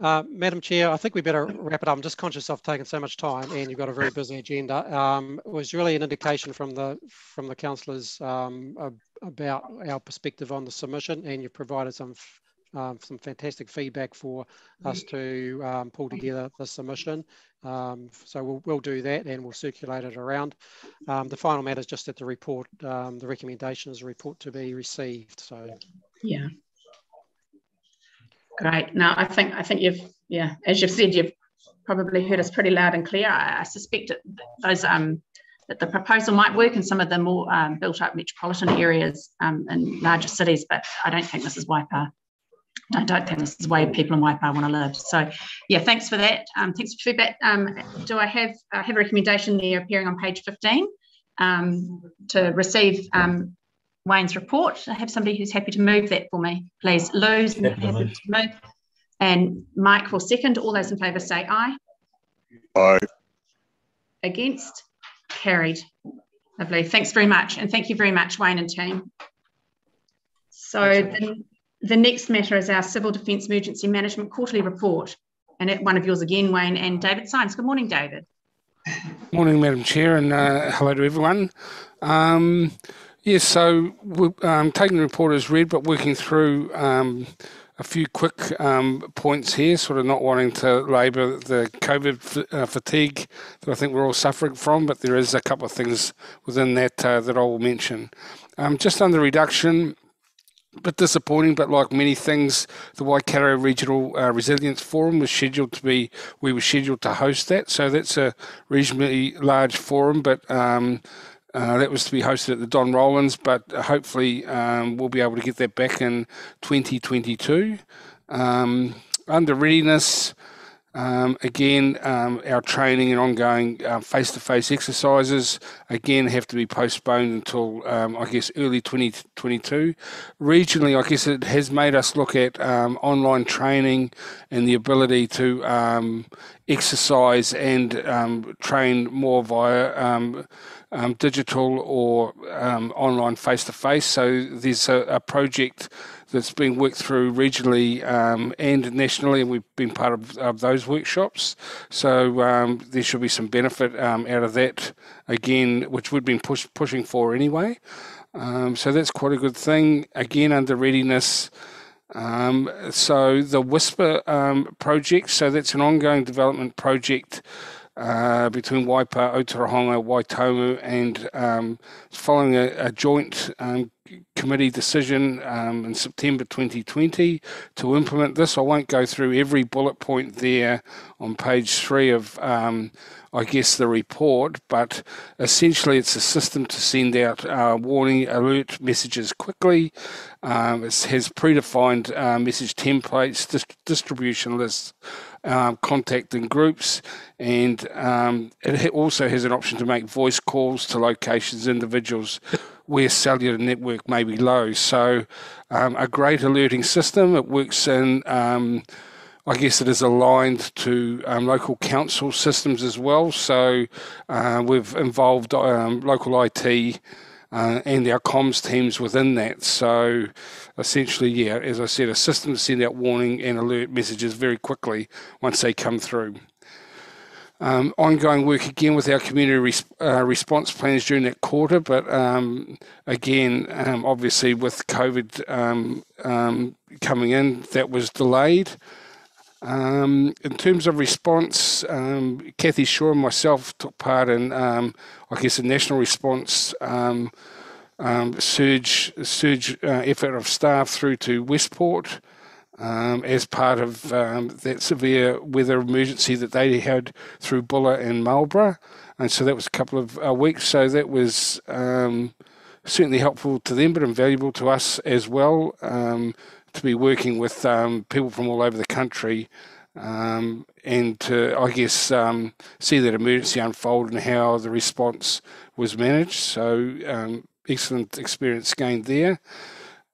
Uh, Madam Chair, I think we better wrap it up. I'm just conscious of taking so much time, and you've got a very busy agenda. Um, it was really an indication from the from the councillors um, about our perspective on the submission, and you've provided some um, some fantastic feedback for us to um, pull together the submission. Um, so we'll, we'll do that and we'll circulate it around. Um, the final matter is just that the report, um, the recommendation is a report to be received. So yeah, great. Now I think I think you've yeah, as you've said, you've probably heard us pretty loud and clear. I, I suspect that those um that the proposal might work in some of the more um, built up metropolitan areas um, in larger cities, but I don't think this is Waipa I don't think this is the way people in Waipa want to live. So, yeah, thanks for that. Um, thanks for feedback. Um, do I have I have a recommendation there appearing on page 15 um, to receive um, Wayne's report? I have somebody who's happy to move that for me, please. Lou's happy to move. And Mike will second. All those in favour say aye. Aye. Against? Carried. Lovely. Thanks very much. And thank you very much, Wayne and team. So the the next matter is our Civil Defence Emergency Management Quarterly Report. And one of yours again, Wayne and David Symes. Good morning, David. Morning, Madam Chair, and uh, hello to everyone. Um, yes, so we're um, taking the report as read, but working through um, a few quick um, points here, sort of not wanting to labour the COVID uh, fatigue that I think we're all suffering from, but there is a couple of things within that uh, that I will mention. Um, just on the reduction, bit disappointing, but like many things, the Waikato Regional uh, Resilience Forum was scheduled to be, we were scheduled to host that. So that's a reasonably large forum, but um, uh, that was to be hosted at the Don Rowlands, but hopefully um, we'll be able to get that back in 2022. Um, under readiness, Um, again, um, our training and ongoing face to face exercises again have to be postponed until um, I guess early 2022. Regionally, I guess it has made us look at um, online training and the ability to um, exercise and um, train more via digital or online face to face. So there's a, a project that's been worked through regionally um, and nationally, and we've been part of, of those workshops. So um, there should be some benefit um, out of that again, which we've been push, pushing for anyway. Um, so that's quite a good thing. Again, under readiness. Um, so the Whisper um, project, so that's an ongoing development project uh, between Waipa, Otorohanga, Waitomo, and um, following a, a joint um, committee decision um, in September 2020 to implement this. I won't go through every bullet point there on page three of, um, I guess, the report, but essentially it's a system to send out uh, warning alert messages quickly. Um, it has predefined uh, message templates, dist- distribution lists, um, contacting groups, and um, it also has an option to make voice calls to locations, individuals where cellular network may be low. So, um, a great alerting system. It works in, um, I guess, it is aligned to um, local council systems as well. So, uh, we've involved um, local IT. Uh, and our comms teams within that. So essentially, yeah, as I said, a system to send out warning and alert messages very quickly once they come through. Um, ongoing work again with our community res- uh, response plans during that quarter, but um, again, um, obviously with COVID um, um, coming in, that was delayed. Um, in terms of response, Kathy Shaw and myself took part in, I guess, a national response surge surge uh, effort of staff through to Westport um, as part of um, that severe weather emergency that they had through Buller and Marlborough. And so that was a couple of uh, weeks. So that was um, certainly helpful to them, but invaluable to us as well um, to be working with um, people from all over the country. Um, and to, I guess, see that emergency unfold and how the response was managed. So, excellent experience gained there.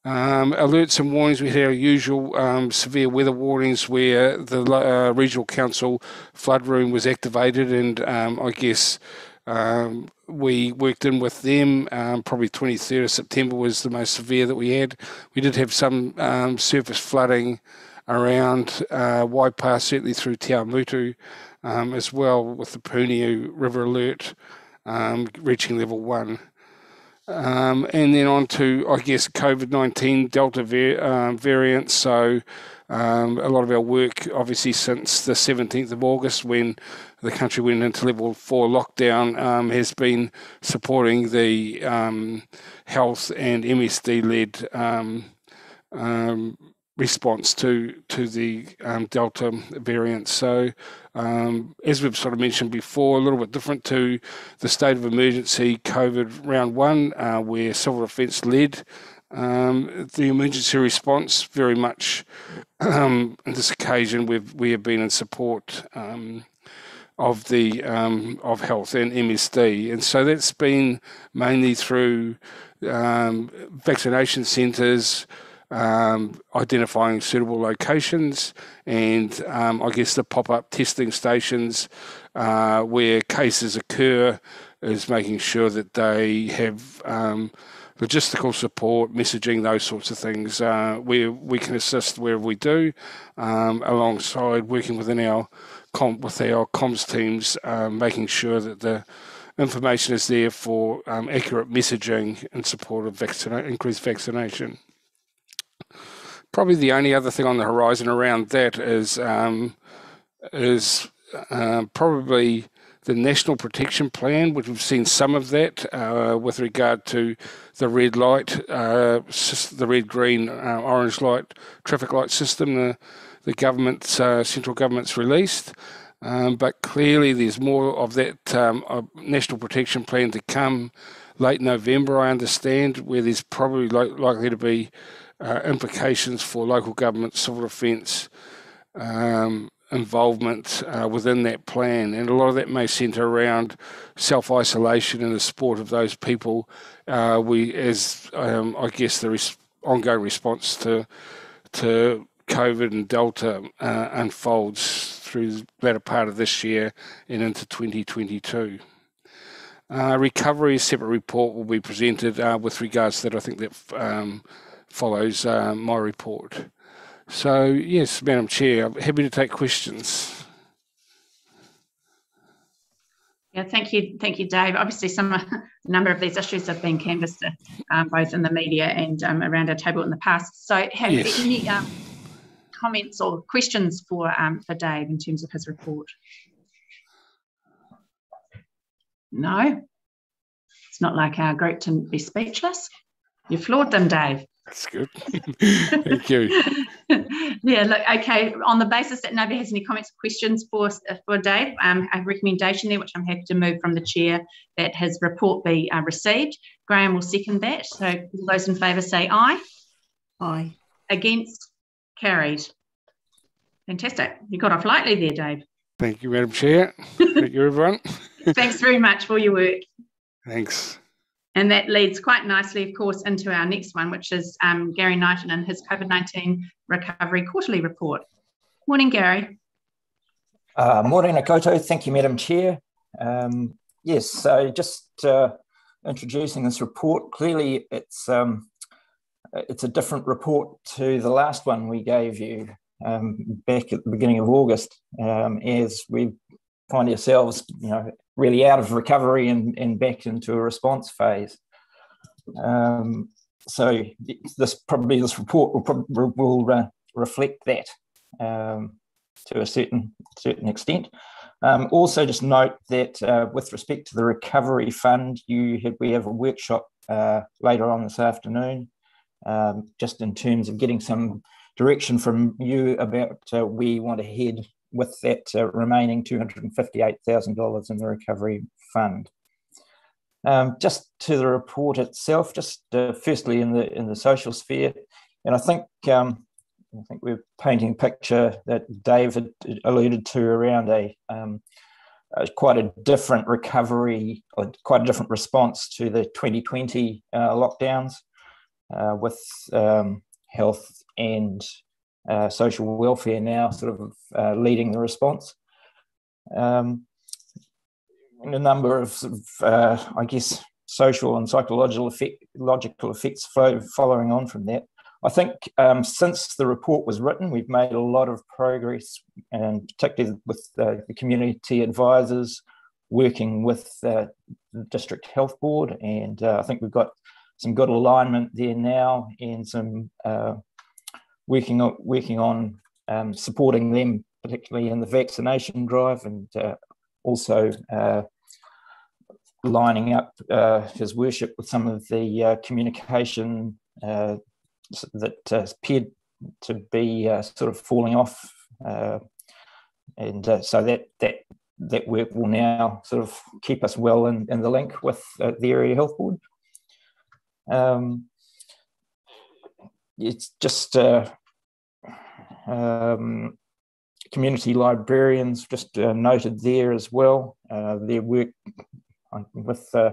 Um, alerts and warnings, we had our usual um, severe weather warnings where the uh, regional council flood room was activated, and um, I guess um, we worked in with them. Um, probably 23rd of September was the most severe that we had. We did have some um, surface flooding around uh, Waipa, certainly through Te Awamutu, as well with the Puniu River Alert reaching level one. Um, and then on to, I guess, COVID 19 Delta um, variant. So, um, a lot of our work, obviously, since the 17th of August, when the country went into level four lockdown, um, has been supporting the um, health and MSD led um, response to to the um, Delta variant. So, um, as we've sort of mentioned before, a little bit different to the state of emergency COVID round one, uh, where civil defence led um, the emergency response. Very much um, on this occasion, we've we have been in support. Um, of the um, of health and MSD, and so that's been mainly through vaccination centres, um, identifying suitable locations, and um, I guess the pop up testing stations uh, where cases occur is making sure that they have um, logistical support, messaging, those sorts of things. Uh, where we can assist wherever we do, um, alongside working within our com- with our comms teams, um, making sure that the information is there for um, accurate messaging in support of vaccina- increased vaccination probably the only other thing on the horizon around that is um, is uh, probably the National Protection Plan, which we've seen some of that uh, with regard to the red light, uh, the red, green, uh, orange light traffic light system. The the government's uh, central government's released. Um, but clearly, there's more of that um, national protection plan to come late November, I understand, where there's probably li- likely to be uh, implications for local government, civil defence, um, involvement uh, within that plan, and a lot of that may centre around self isolation and the support of those people. Uh, we, as um, I guess, the res- ongoing response to to COVID and Delta uh, unfolds through the latter part of this year and into 2022. Uh, recovery, a separate report will be presented uh, with regards to that. I think that um, follows uh, my report. So, yes, Madam Chair, I'm happy to take questions. Yeah, thank you, thank you, Dave. Obviously, some a number of these issues have been canvassed um, both in the media and um, around our table in the past. So, have yes. any um, comments or questions for um, for Dave in terms of his report? No, it's not like our group to be speechless. You floored them, Dave. That's good. Thank you. yeah, look, okay. On the basis that nobody has any comments or questions for, for Dave, um, a recommendation there, which I'm happy to move from the chair, that his report be uh, received. Graham will second that. So all those in favour say aye. Aye. Against? Carried. Fantastic. You got off lightly there, Dave. Thank you, Madam Chair. Thank you, everyone. Thanks very much for your work. Thanks. And that leads quite nicely, of course, into our next one, which is um, Gary Knighton and his COVID 19 recovery quarterly report. Morning, Gary. Uh, morning, Akoto. Thank you, Madam Chair. Um, yes, so just uh, introducing this report. Clearly, it's um, it's a different report to the last one we gave you um, back at the beginning of August, um, as we find ourselves, you know, really out of recovery and, and back into a response phase. Um, so this probably this report will will uh, reflect that um, to a certain certain extent. Um, also, just note that uh, with respect to the recovery fund, you have, we have a workshop uh, later on this afternoon, um, just in terms of getting some direction from you about uh, where you want to head with that uh, remaining $258,000 in the recovery fund. Um, just to the report itself, just uh, firstly in the in the social sphere, and I think um, I think we're painting a picture that David alluded to around a, um, a quite a different recovery, or quite a different response to the 2020 uh, lockdowns, uh, with um, health and uh, social welfare now sort of uh, leading the response. Um, a number of, sort of uh, I guess, social and psychological effect, logical effects following on from that. I think um, since the report was written, we've made a lot of progress, and particularly with the community advisors working with the district health board, and uh, I think we've got some good alignment there now, and some uh, working on working on um, supporting them, particularly in the vaccination drive, and uh, also uh, lining up uh, his worship with some of the uh, communication uh, that appeared to be sort of falling off, and so that that that work will now sort of keep us well in, in the link with the area health board. Um, it's just uh, um, community librarians just uh, noted there as well. Uh, their work with uh,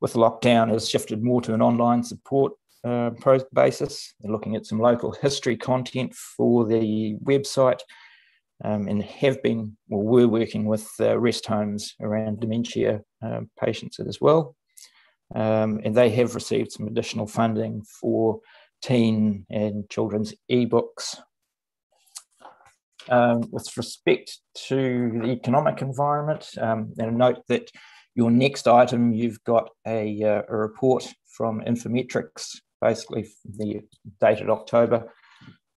with lockdown has shifted more to an online support uh, basis. They're looking at some local history content for the website. Um, and have been, well, we're working with uh, rest homes around dementia patients as well. Um, and they have received some additional funding for teen and children's ebooks um, with respect to the economic environment, um, and note that your next item, you've got a, uh, a report from Infometrics, basically the dated October,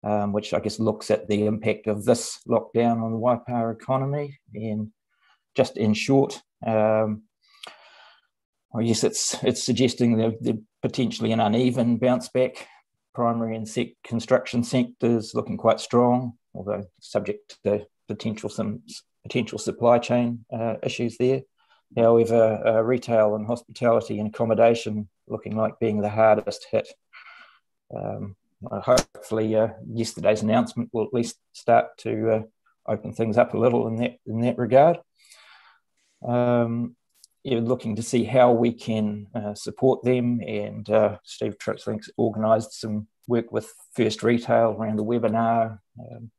um, which I guess looks at the impact of this lockdown on the Waipa economy. And just in short, um, I guess it's it's suggesting that potentially an uneven bounce back. Primary and sec- construction sectors looking quite strong although subject to potential some potential supply chain uh, issues there. However, uh, retail and hospitality and accommodation looking like being the hardest hit. Um, hopefully, uh, yesterday's announcement will at least start to uh, open things up a little in that in that regard. Um, yeah, looking to see how we can uh, support them. And uh, Steve Tritzlink's organised some work with First Retail around the webinar, um,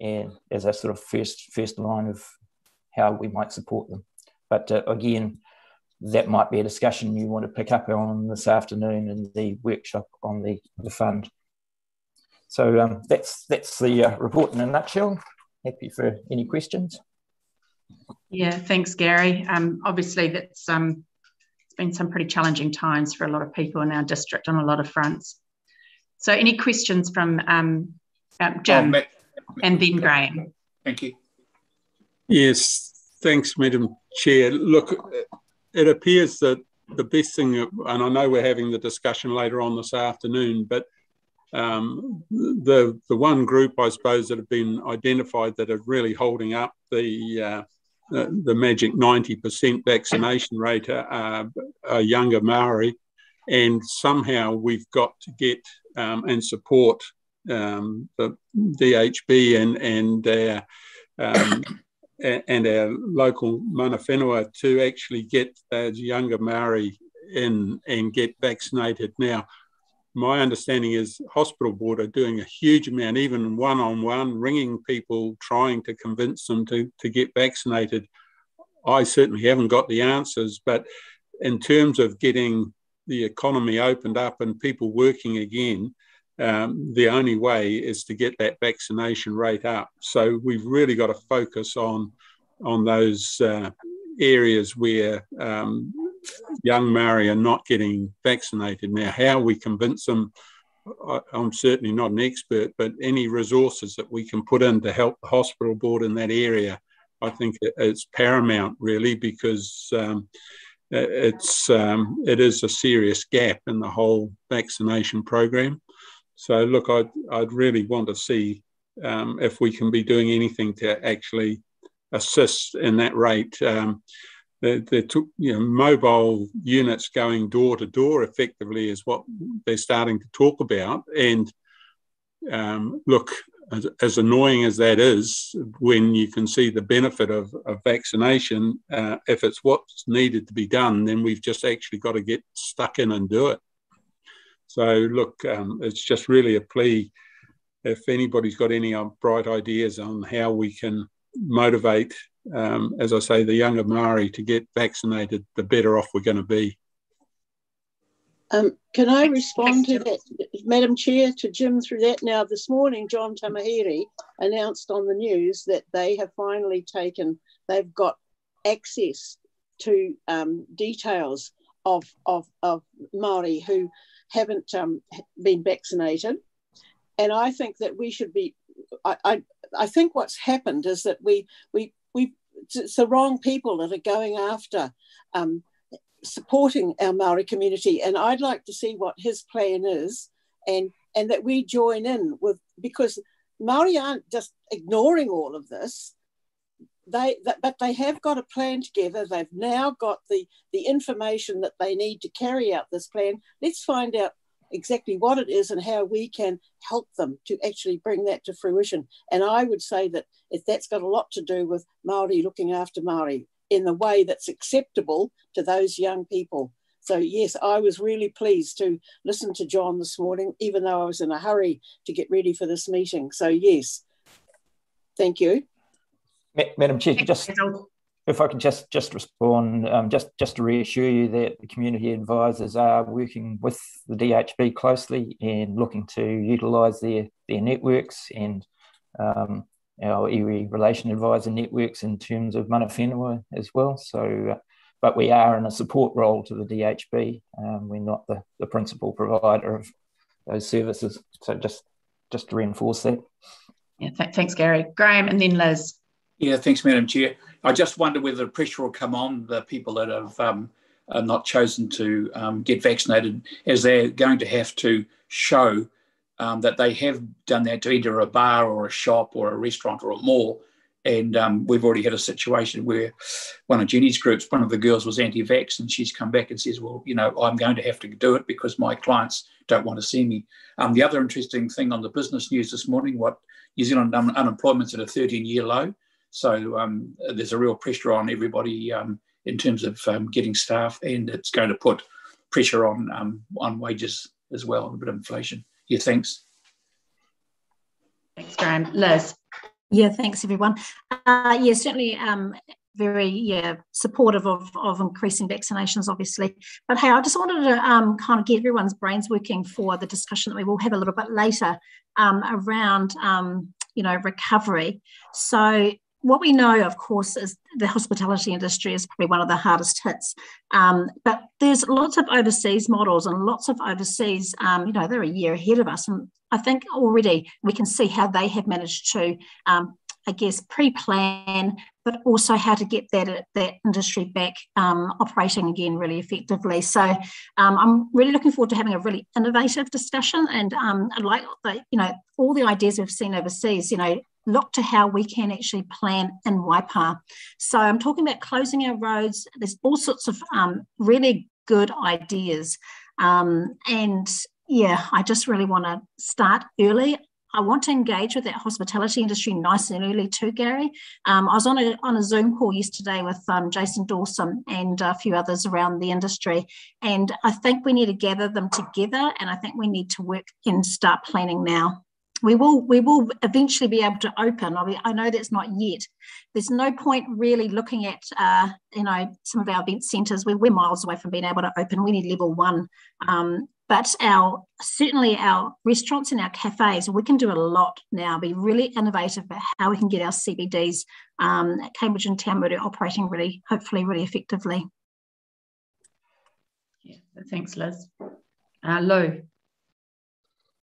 and as a sort of first first line of how we might support them. But uh, again, that might be a discussion you want to pick up on this afternoon in the workshop on the, the fund. So um, that's that's the uh, report in a nutshell. Happy for any questions. Yeah, thanks, Gary. Um, obviously, that's um, it's been some pretty challenging times for a lot of people in our district on a lot of fronts. So, any questions from um, uh, Jim oh, and then Graham? Thank you. Yes, thanks, Madam Chair. Look, it appears that the best thing, and I know we're having the discussion later on this afternoon, but um, the the one group, I suppose, that have been identified that are really holding up the uh, the, the magic 90% vaccination rate are, are, younger Maori, and somehow we've got to get um, and support um, the DHB and and our, um, and our local mana whenua to actually get those younger Maori in and get vaccinated. Now my understanding is hospital board are doing a huge amount, even one on one, ringing people, trying to convince them to, to get vaccinated. I certainly haven't got the answers, but in terms of getting the economy opened up and people working again, um, the only way is to get that vaccination rate up. So we've really got to focus on on those uh, areas where um, young Maori are not getting vaccinated. Now, how we convince them, I, am certainly not an expert, but any resources that we can put in to help the hospital board in that area, I think it's paramount really because um, it's um, it is a serious gap in the whole vaccination program. So, look, I'd, I'd really want to see um, if we can be doing anything to actually assist in that rate. Um, the, the you know, mobile units going door to door effectively is what they're starting to talk about. And um, look, as, as, annoying as that is, when you can see the benefit of, of vaccination, uh, if it's what's needed to be done, then we've just actually got to get stuck in and do it. So, look, um, it's just really a plea. If anybody's got any uh, bright ideas on how we can motivate um, as I say, the younger Maori to get vaccinated, the better off we're going to be. Um, can I respond to that, Madam Chair, to Jim through that? Now, this morning, John Tamihere announced on the news that they have finally taken, they've got access to um, details of, of, of Maori who haven't um, been vaccinated. And I think that we should be, I, I, I think what's happened is that we, we we it's the wrong people that are going after um, supporting our Maori community, and I'd like to see what his plan is, and and that we join in with because Maori aren't just ignoring all of this. They, that, but they have got a plan together. They've now got the the information that they need to carry out this plan. Let's find out exactly what it is and how we can help them to actually bring that to fruition. And I would say that if that's got a lot to do with Maori looking after Maori in the way that's acceptable to those young people. So yes, I was really pleased to listen to John this morning, even though I was in a hurry to get ready for this meeting. So yes, thank you. Madam Chair, just if I can just just respond, um, just just to reassure you that the community advisors are working with the DHB closely and looking to utilise their their networks and um, our iwi relation advisor networks in terms of mana whenua as well. So, uh, but we are in a support role to the DHB. Um, we're not the, the principal provider of those services. So just just to reinforce that. Yeah, th- thanks, Gary. Graham, and then Liz. Yeah, thanks, Madam Chair. I just wonder whether the pressure will come on the people that have um, not chosen to um, get vaccinated, as they're going to have to show um, that they have done that to either a bar or a shop or a restaurant or a mall. And um, we've already had a situation where one of Jenny's groups, one of the girls was anti vax, and she's come back and says, Well, you know, I'm going to have to do it because my clients don't want to see me. Um, the other interesting thing on the business news this morning, what New Zealand un- unemployment's at a 13 year low. So um, there's a real pressure on everybody um, in terms of um, getting staff, and it's going to put pressure on um, on wages as well, and a bit of inflation. Yeah, thanks. Thanks, Graham. Liz. Yeah, thanks everyone. Uh, yeah, certainly um, very yeah supportive of, of increasing vaccinations, obviously. But hey, I just wanted to um, kind of get everyone's brains working for the discussion that we will have a little bit later um, around um, you know recovery. So what we know, of course, is the hospitality industry is probably one of the hardest hits. Um, but there's lots of overseas models and lots of overseas, um, you know, they're a year ahead of us. And I think already we can see how they have managed to, um, I guess, pre plan, but also how to get that, that industry back um, operating again really effectively. So um, I'm really looking forward to having a really innovative discussion. And um, I like, the, you know, all the ideas we've seen overseas, you know, look to how we can actually plan in Waipa. So I'm talking about closing our roads. There's all sorts of um, really good ideas. Um, and yeah, I just really want to start early. I want to engage with that hospitality industry nice and early too, Gary. Um, I was on a, on a Zoom call yesterday with um, Jason Dawson and a few others around the industry. And I think we need to gather them together and I think we need to work and start planning now we will we will eventually be able to open. I, mean, I know that's not yet. There's no point really looking at uh, you know some of our event centres. We're, we're miles away from being able to open. We need level one. Um, but our certainly our restaurants and our cafes, we can do a lot now. Be really innovative about how we can get our CBDs um, at Cambridge and Te operating really, hopefully, really effectively. Yeah, thanks, Liz. Uh, Lou.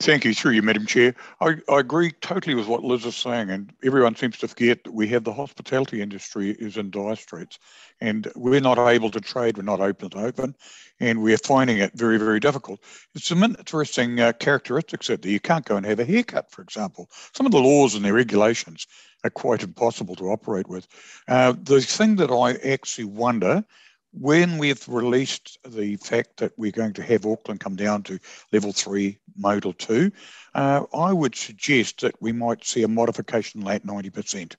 Thank you, through you, Madam Chair. I, I agree totally with what Liz is saying, and everyone seems to forget that we have the hospitality industry is in dire straits, and we're not able to trade. We're not open to open, and we're finding it very, very difficult. It's some interesting uh, characteristics that you can't go and have a haircut, for example. Some of the laws and the regulations are quite impossible to operate with. Uh, the thing that I actually wonder when we've released the fact that we're going to have Auckland come down to level three, modal two, uh, I would suggest that we might see a modification at 90%.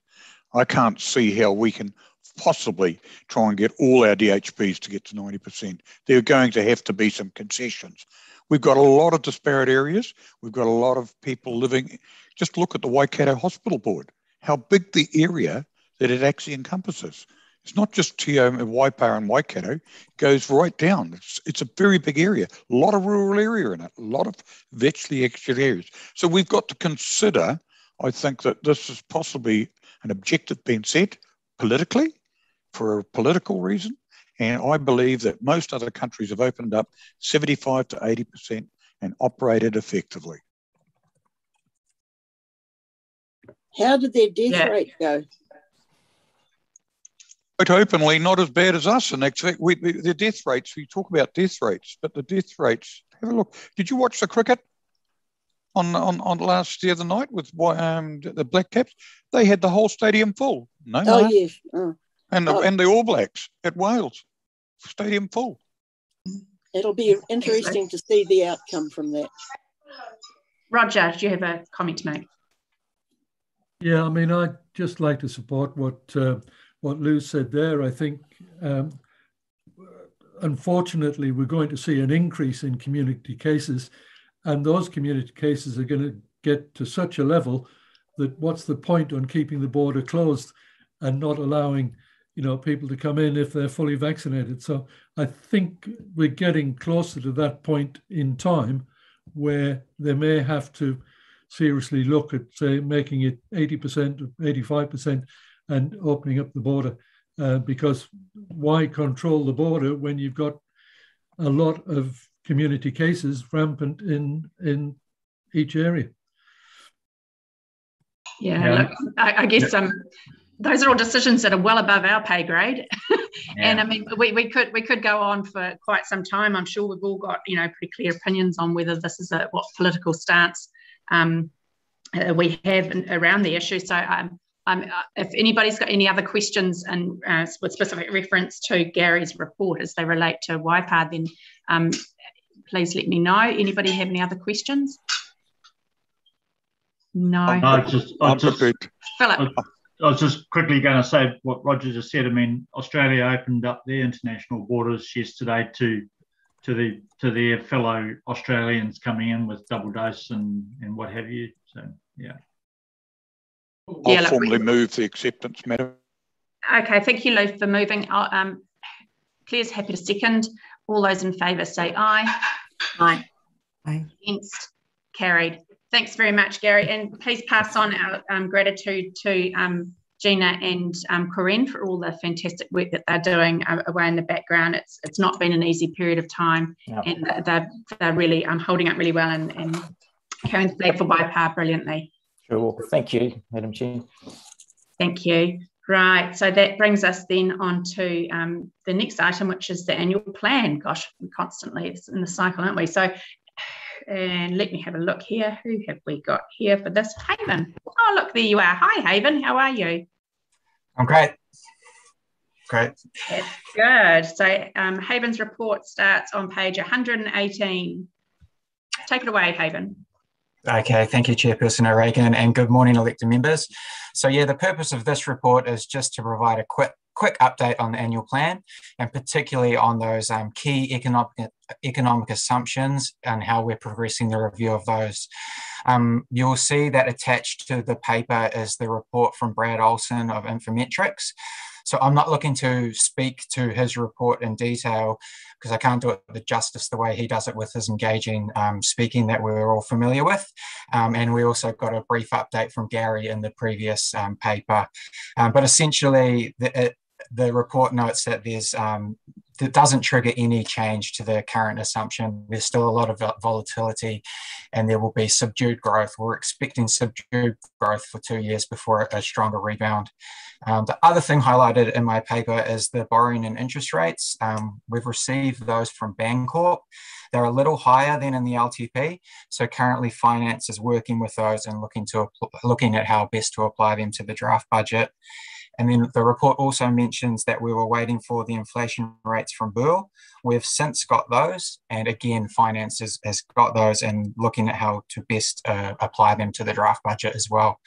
I can't see how we can possibly try and get all our DHBs to get to 90%. There are going to have to be some concessions. We've got a lot of disparate areas. We've got a lot of people living. Just look at the Waikato Hospital Board, how big the area that it actually encompasses. It's not just Tio and Waipa and Waikato. It goes right down. It's, it's a very big area. A lot of rural area in it. A lot of virtually extra areas. So we've got to consider, I think, that this is possibly an objective being set politically for a political reason. And I believe that most other countries have opened up 75 to 80% and operated effectively. How did their death yeah. rate go? Quite openly not as bad as us. And actually, we, the death rates, we talk about death rates, but the death rates, have a look. Did you watch the cricket on on, on last the other night with um, the Black Caps? They had the whole stadium full. No, oh, yes. Oh. And, the, oh. and the All Blacks at Wales, stadium full. It'll be interesting to see the outcome from that. Roger, do you have a comment to make? Yeah, I mean, I'd just like to support what uh, what Lou said there. I think, um, unfortunately, we're going to see an increase in community cases, and those community cases are going to get to such a level that what's the point on keeping the border closed and not allowing you know people to come in if they're fully vaccinated so i think we're getting closer to that point in time where they may have to seriously look at say making it 80% or 85% and opening up the border. Uh, because why control the border when you've got a lot of community cases rampant in in each area? Yeah, yeah. Look, I, I, guess um, those are all decisions that are well above our pay grade. yeah. And I mean, we, we could we could go on for quite some time. I'm sure we've all got you know pretty clear opinions on whether this is a what political stance um, uh, we have around the issue. So um, um, if anybody's got any other questions and uh, with specific reference to Gary's report as they relate to Waipa, then um, please let me know. Anybody have any other questions? No. I just, I just, Philip. I was just quickly going to say what Roger just said. I mean, Australia opened up their international borders yesterday to to the to their fellow Australians coming in with double dose and and what have you. So yeah. I'll yeah, formally move the acceptance, madam. Okay, thank you, Lou, for moving. Um, Clare's happy to second. All those in favour say aye. Aye. Aye. Against? Carried. Thanks very much, Gary. And please pass on our um, gratitude to um, Gina and um, Corinne for all the fantastic work that they're doing uh, away in the background. It's it's not been an easy period of time, yep. and they're, they're really um, holding up really well and, and carrying the flag for Waipa brilliantly. Sure. Thank you, Madam Chair. Thank you. Right, so that brings us then on to um, the next item, which is the annual plan. Gosh, we constantly in the cycle, aren't we? So and let me have a look here. Who have we got here for this? Haven. Oh, look, there you are. Hi, Haven. How are you? I'm great. Great. That's good. So um, Haven's report starts on page 118. Take it away, Haven. Okay, thank you, Chairperson O'Regan, and good morning, elected members. So, yeah, the purpose of this report is just to provide a quick quick update on the annual plan and particularly on those um, key economic economic assumptions and how we're progressing the review of those. Um, you'll see that attached to the paper is the report from Brad Olson of Infometrics. So I'm not looking to speak to his report in detail because I can't do it the justice the way he does it with his engaging um, speaking that we're all familiar with. Um, and we also got a brief update from Gary in the previous um, paper. Um, but essentially, the, it, the report notes that there's um, that doesn't trigger any change to the current assumption. There's still a lot of volatility, and there will be subdued growth. We're expecting subdued growth for two years before a stronger rebound. Um, the other thing highlighted in my paper is the borrowing and interest rates. Um, we've received those from Bancorp. They're a little higher than in the LTP. So currently, finance is working with those and looking to looking at how best to apply them to the draft budget. And then the report also mentions that we were waiting for the inflation rates from BERL. We've since got those. And again, finance has, has got those and looking at how to best uh, apply them to the draft budget as well.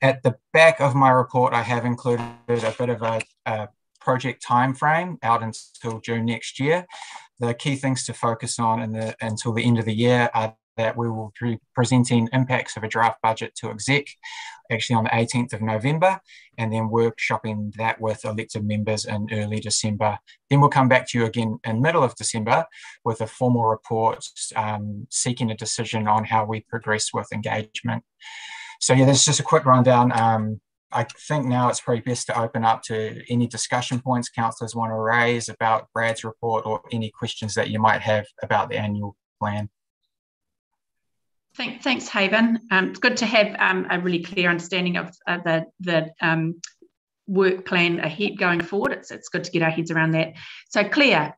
At the back of my report, I have included a bit of a, a project timeframe out until June next year. The key things to focus on in the, until the end of the year are that we will be presenting impacts of a draft budget to exec actually on the 18th of November and then workshopping that with elected members in early December. Then we'll come back to you again in middle of December with a formal report um, seeking a decision on how we progress with engagement. So yeah, there's just a quick rundown. Um, I think now it's probably best to open up to any discussion points councillors want to raise about Brad's report or any questions that you might have about the annual plan. Thank, thanks, Haven. Um, it's good to have um, a really clear understanding of uh, the, the um, work plan ahead going forward. It's, it's good to get our heads around that. So, Clare,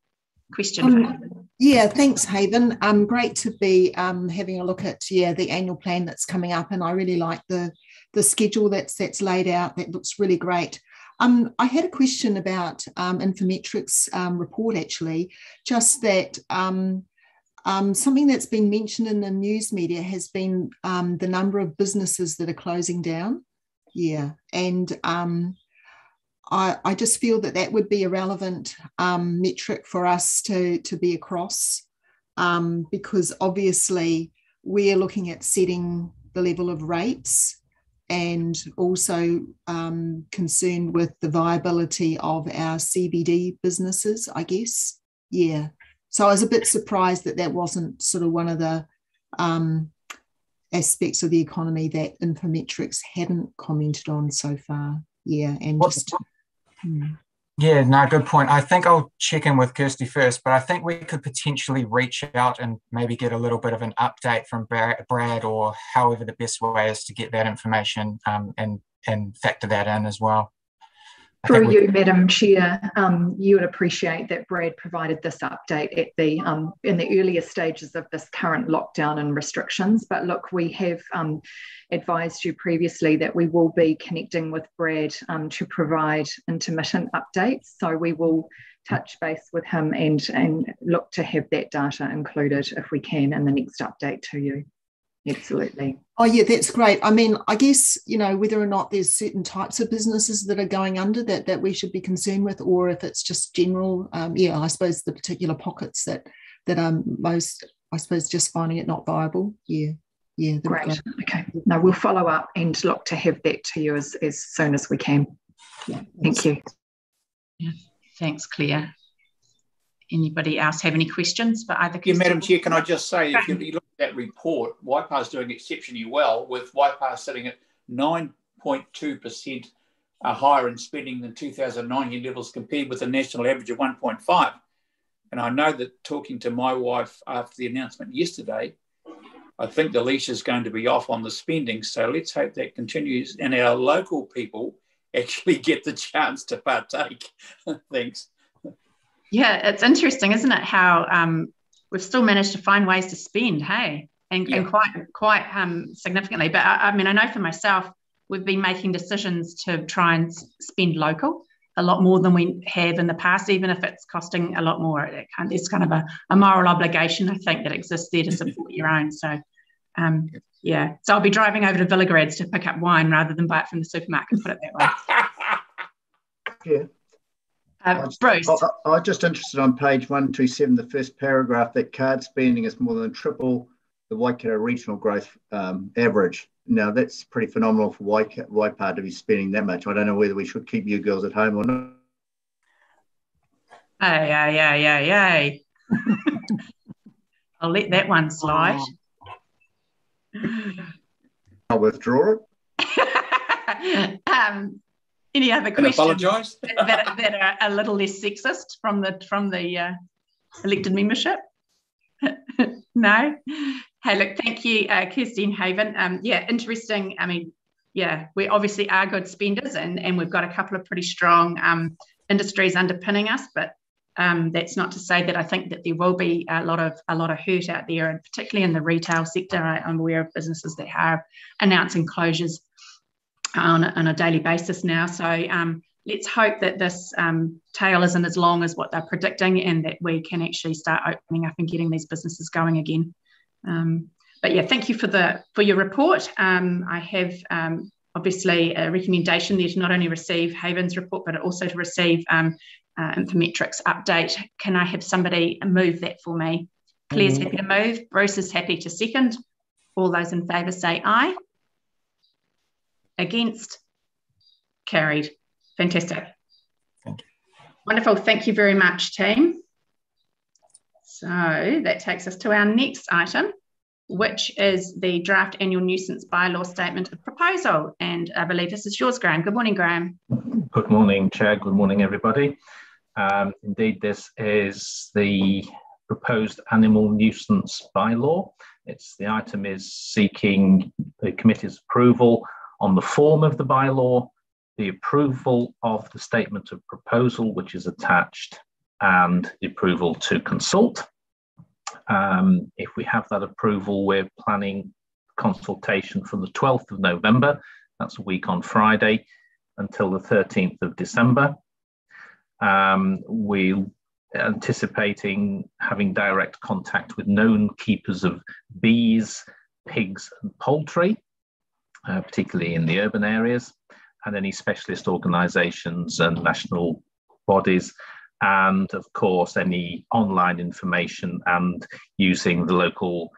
question. Um, yeah, thanks, Haven. Um, great to be um, having a look at yeah the annual plan that's coming up, and I really like the the schedule that's that's laid out. That looks really great. Um, I had a question about um, Infometrics um, report actually, just that um, something that's been mentioned in the news media has been um, the number of businesses that are closing down. Yeah, and um, I, I, just feel that that would be a relevant um, metric for us to, to be across um, because obviously we're looking at setting the level of rates and also um, concerned with the viability of our CBD businesses, I guess. Yeah. So I was a bit surprised that that wasn't sort of one of the um, aspects of the economy that Infometrics hadn't commented on so far. Yeah, and just. Hmm. Yeah, no, good point. I think I'll check in with Kirsty first, but I think we could potentially reach out and maybe get a little bit of an update from Brad or however the best way is to get that information um, and and factor that in as well. Through you, Madam Chair, um, you would appreciate that Brad provided this update at the um, in the earlier stages of this current lockdown and restrictions. But look, we have um, advised you previously that we will be connecting with Brad um, to provide intermittent updates. So we will touch base with him and and look to have that data included if we can in the next update to you. Absolutely. Oh yeah, that's great. I mean, I guess you know whether or not there's certain types of businesses that are going under that that we should be concerned with, or if it's just general. Um, yeah, I suppose the particular pockets that that are most, I suppose, just finding it not viable. Yeah, yeah. Great. great. Okay. No, we'll follow up and look to have that to you as as soon as we can. Yeah. Thank you. Yeah. Thanks, Clare. Anybody else have any questions for either? Yeah, Madam Chair, can I just say, if you look at that report, is doing exceptionally well, with Waipa sitting at 9.2% uh, higher in spending than 2019 levels compared with the national average of 1.5. And I know that talking to my wife after the announcement yesterday, I think the leash is going to be off on the spending. So let's hope that continues and our local people actually get the chance to partake. Thanks. Yeah, it's interesting, isn't it? How um, we've still managed to find ways to spend, hey, and, yeah. and quite quite um, significantly. But I, I, mean, I know for myself, we've been making decisions to try and spend local a lot more than we have in the past, even if it's costing a lot more. It kind, it's kind of a, a moral obligation, I think, that exists there to support your own. So, um, yeah. So I'll be driving over to Vilagrad's to pick up wine rather than buy it from the supermarket. Put it that way. yeah. Uh, I Bruce. I, I'm just interested on page 127, the first paragraph, that card spending is more than triple the Waikato regional growth um, average. Now, that's pretty phenomenal for Waikato, to be spending that much. I don't know whether we should keep you girls at home or not. Hey, yeah, yeah, yeah, yeah. I'll let that one slide. I'll withdraw it. um, any other questions that, that are a little less sexist from the from the uh, elected membership? no. Hey, look, thank you, uh, Kirsty and Haven. Um, yeah, interesting. I mean, yeah, we obviously are good spenders, and and we've got a couple of pretty strong um, industries underpinning us, but. Um, that's not to say that I think that there will be a lot of a lot of hurt out there, and particularly in the retail sector. I, I'm aware of businesses that have announcing closures on a, on a daily basis now. So um, let's hope that this um, tail isn't as long as what they're predicting and that we can actually start opening up and getting these businesses going again. Um, but yeah, thank you for the for your report. Um, I have um, obviously a recommendation there to not only receive Haven's report, but also to receive um, uh, Infometrics update. Can I have somebody move that for me? Clare's mm-hmm. happy to move. Bruce is happy to second. All those in favour say aye. Against? Carried. Fantastic. Thank you. Wonderful. Thank you very much, team. So that takes us to our next item, which is the draft animal nuisance bylaw statement of proposal. And I believe this is yours, Graham. Good morning, Graham. Good morning, Chair. Good morning, everybody. Um, indeed, this is the proposed animal nuisance bylaw. It's the item is seeking the committee's approval on the form of the bylaw, the approval of the statement of proposal, which is attached, and the approval to consult. Um, if we have that approval, we're planning consultation from the 12th of November, that's a week on Friday, until the 13th of December. Um, we're anticipating having direct contact with known keepers of bees, pigs, and poultry uh, particularly in the urban areas, and any specialist organisations and national bodies, and of course any online information and using the local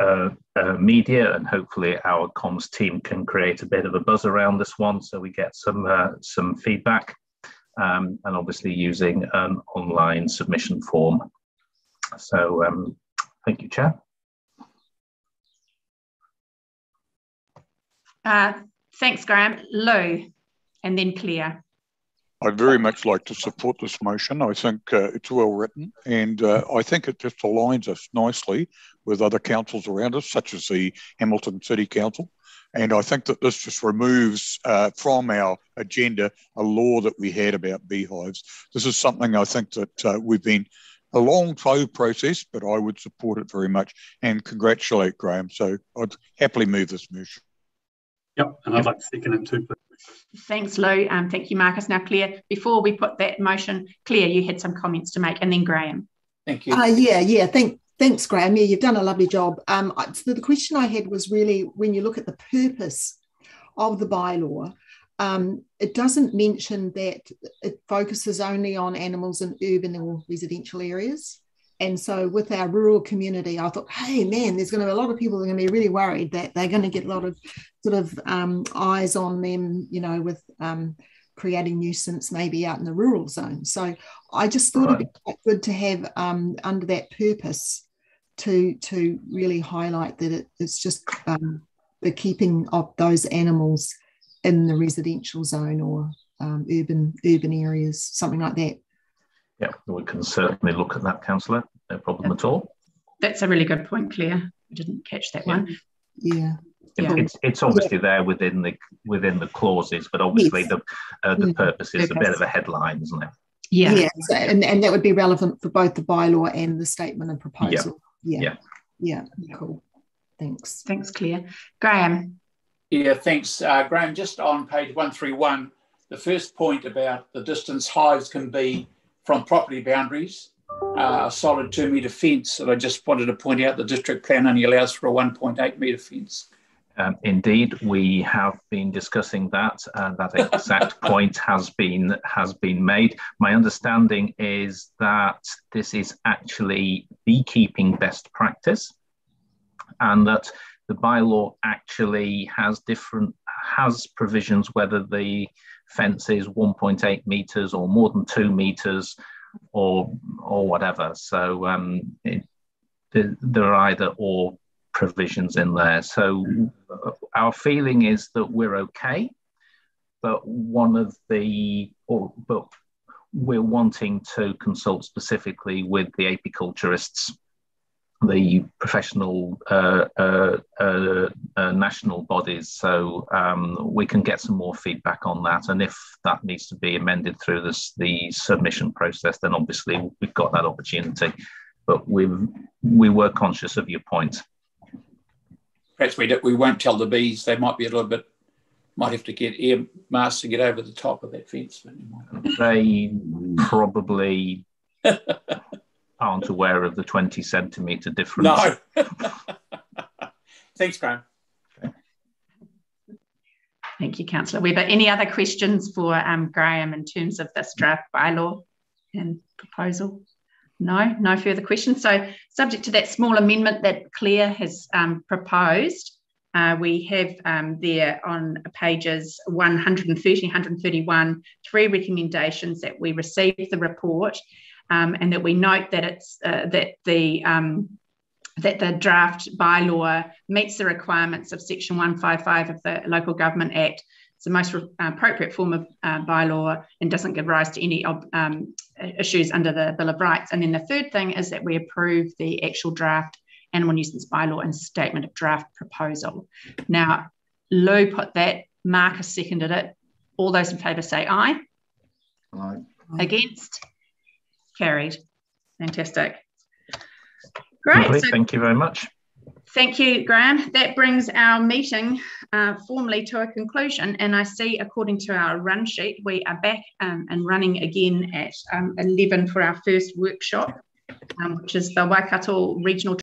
uh, uh, media and hopefully our comms team can create a bit of a buzz around this one so we get some uh, some feedback um, and obviously using an online submission form. So um, thank you, Chair. Uh, thanks, Graham. Lou, and then Clare. I'd very much like to support this motion. I think uh, it's well written, and uh, I think it just aligns us nicely with other councils around us, such as the Hamilton City Council. And I think that this just removes uh, from our agenda a law that we had about beehives. This is something I think that uh, we've been a long, slow process, but I would support it very much and congratulate Graham. So I'd happily move this motion. Yep, and I'd like to second it too. Thanks, Lou. Um, thank you, Marcus. Now, Clare, before we put that motion, Clare, you had some comments to make, and then Graham. Thank you. Uh, yeah, yeah. Thank, Thanks, Graham. Yeah, you've done a lovely job. Um, so the question I had was really when you look at the purpose of the bylaw, um, it doesn't mention that it focuses only on animals in urban or residential areas. And so with our rural community, I thought, hey, man, there's going to be a lot of people that are going to be really worried that they're going to get a lot of sort of um, eyes on them, you know, with um, creating nuisance maybe out in the rural zone. So I just thought right. it'd be quite good to have um, under that purpose to to really highlight that it, it's just um, the keeping of those animals in the residential zone or um, urban urban areas, something like that. Yeah, we can certainly look at that, councillor. No problem at all. That's a really good point, Clare. I didn't catch that yeah. one. Yeah. Yeah. It's it's obviously yeah. there within the within the clauses, but obviously yes. the uh, the purpose is a bit of a headline, isn't it? Yeah, yeah, so, and and that would be relevant for both the bylaw and the statement of proposal. Yeah, yeah, yeah. yeah. Cool. Thanks. Thanks, Clare. Graham. Yeah, thanks, uh, Graham. Just on page one three one, the first point about the distance hives can be from property boundaries, uh, a solid two metre fence. And I just wanted to point out the district plan only allows for a 1.8 metre fence. Um, indeed, we have been discussing that. Uh, that exact point has been has been made. My understanding is that this is actually beekeeping best practice, and that the bylaw actually has different has provisions whether the fence is 1.8 meters or more than two meters or or whatever. So um, it, there are either or provisions in there. So our feeling is that we're okay, but one of the or but we're wanting to consult specifically with the apiculturists the professional uh, uh, uh, uh, national bodies. So um, we can get some more feedback on that. And if that needs to be amended through this the submission process then obviously we've got that opportunity. But we we were conscious of your point. Perhaps we, we won't tell the bees. They might be a little bit might have to get air masks to get over the top of that fence they probably aren't aware of the 20 centimetre difference. No. Thanks, Graham. Thank you, Councillor Weber. Any other questions for um, Graham in terms of this draft bylaw and proposal? No, no further questions. So subject to that small amendment that Clare has um, proposed, uh, we have um, there on pages 130, 131, three recommendations that we received the report um, and that we note that it's uh, that the um, that the draft bylaw meets the requirements of Section 155 of the Local Government Act. It's the most appropriate form of uh, bylaw and doesn't give rise to any um, issues under the Bill of Rights. And then the third thing is that we approve the actual draft animal nuisance bylaw and statement of draft proposal. Now, Lou put that, Marcus seconded it. All those in favour say aye. Aye. Against? Carried. Fantastic. Great. Lovely. So, Thank you very much. Thank you, Graham. That brings our meeting uh, formally to a conclusion. And I see, according to our run sheet, we are back um, and running again at um, 11 for our first workshop, um, which is the Waikato Regional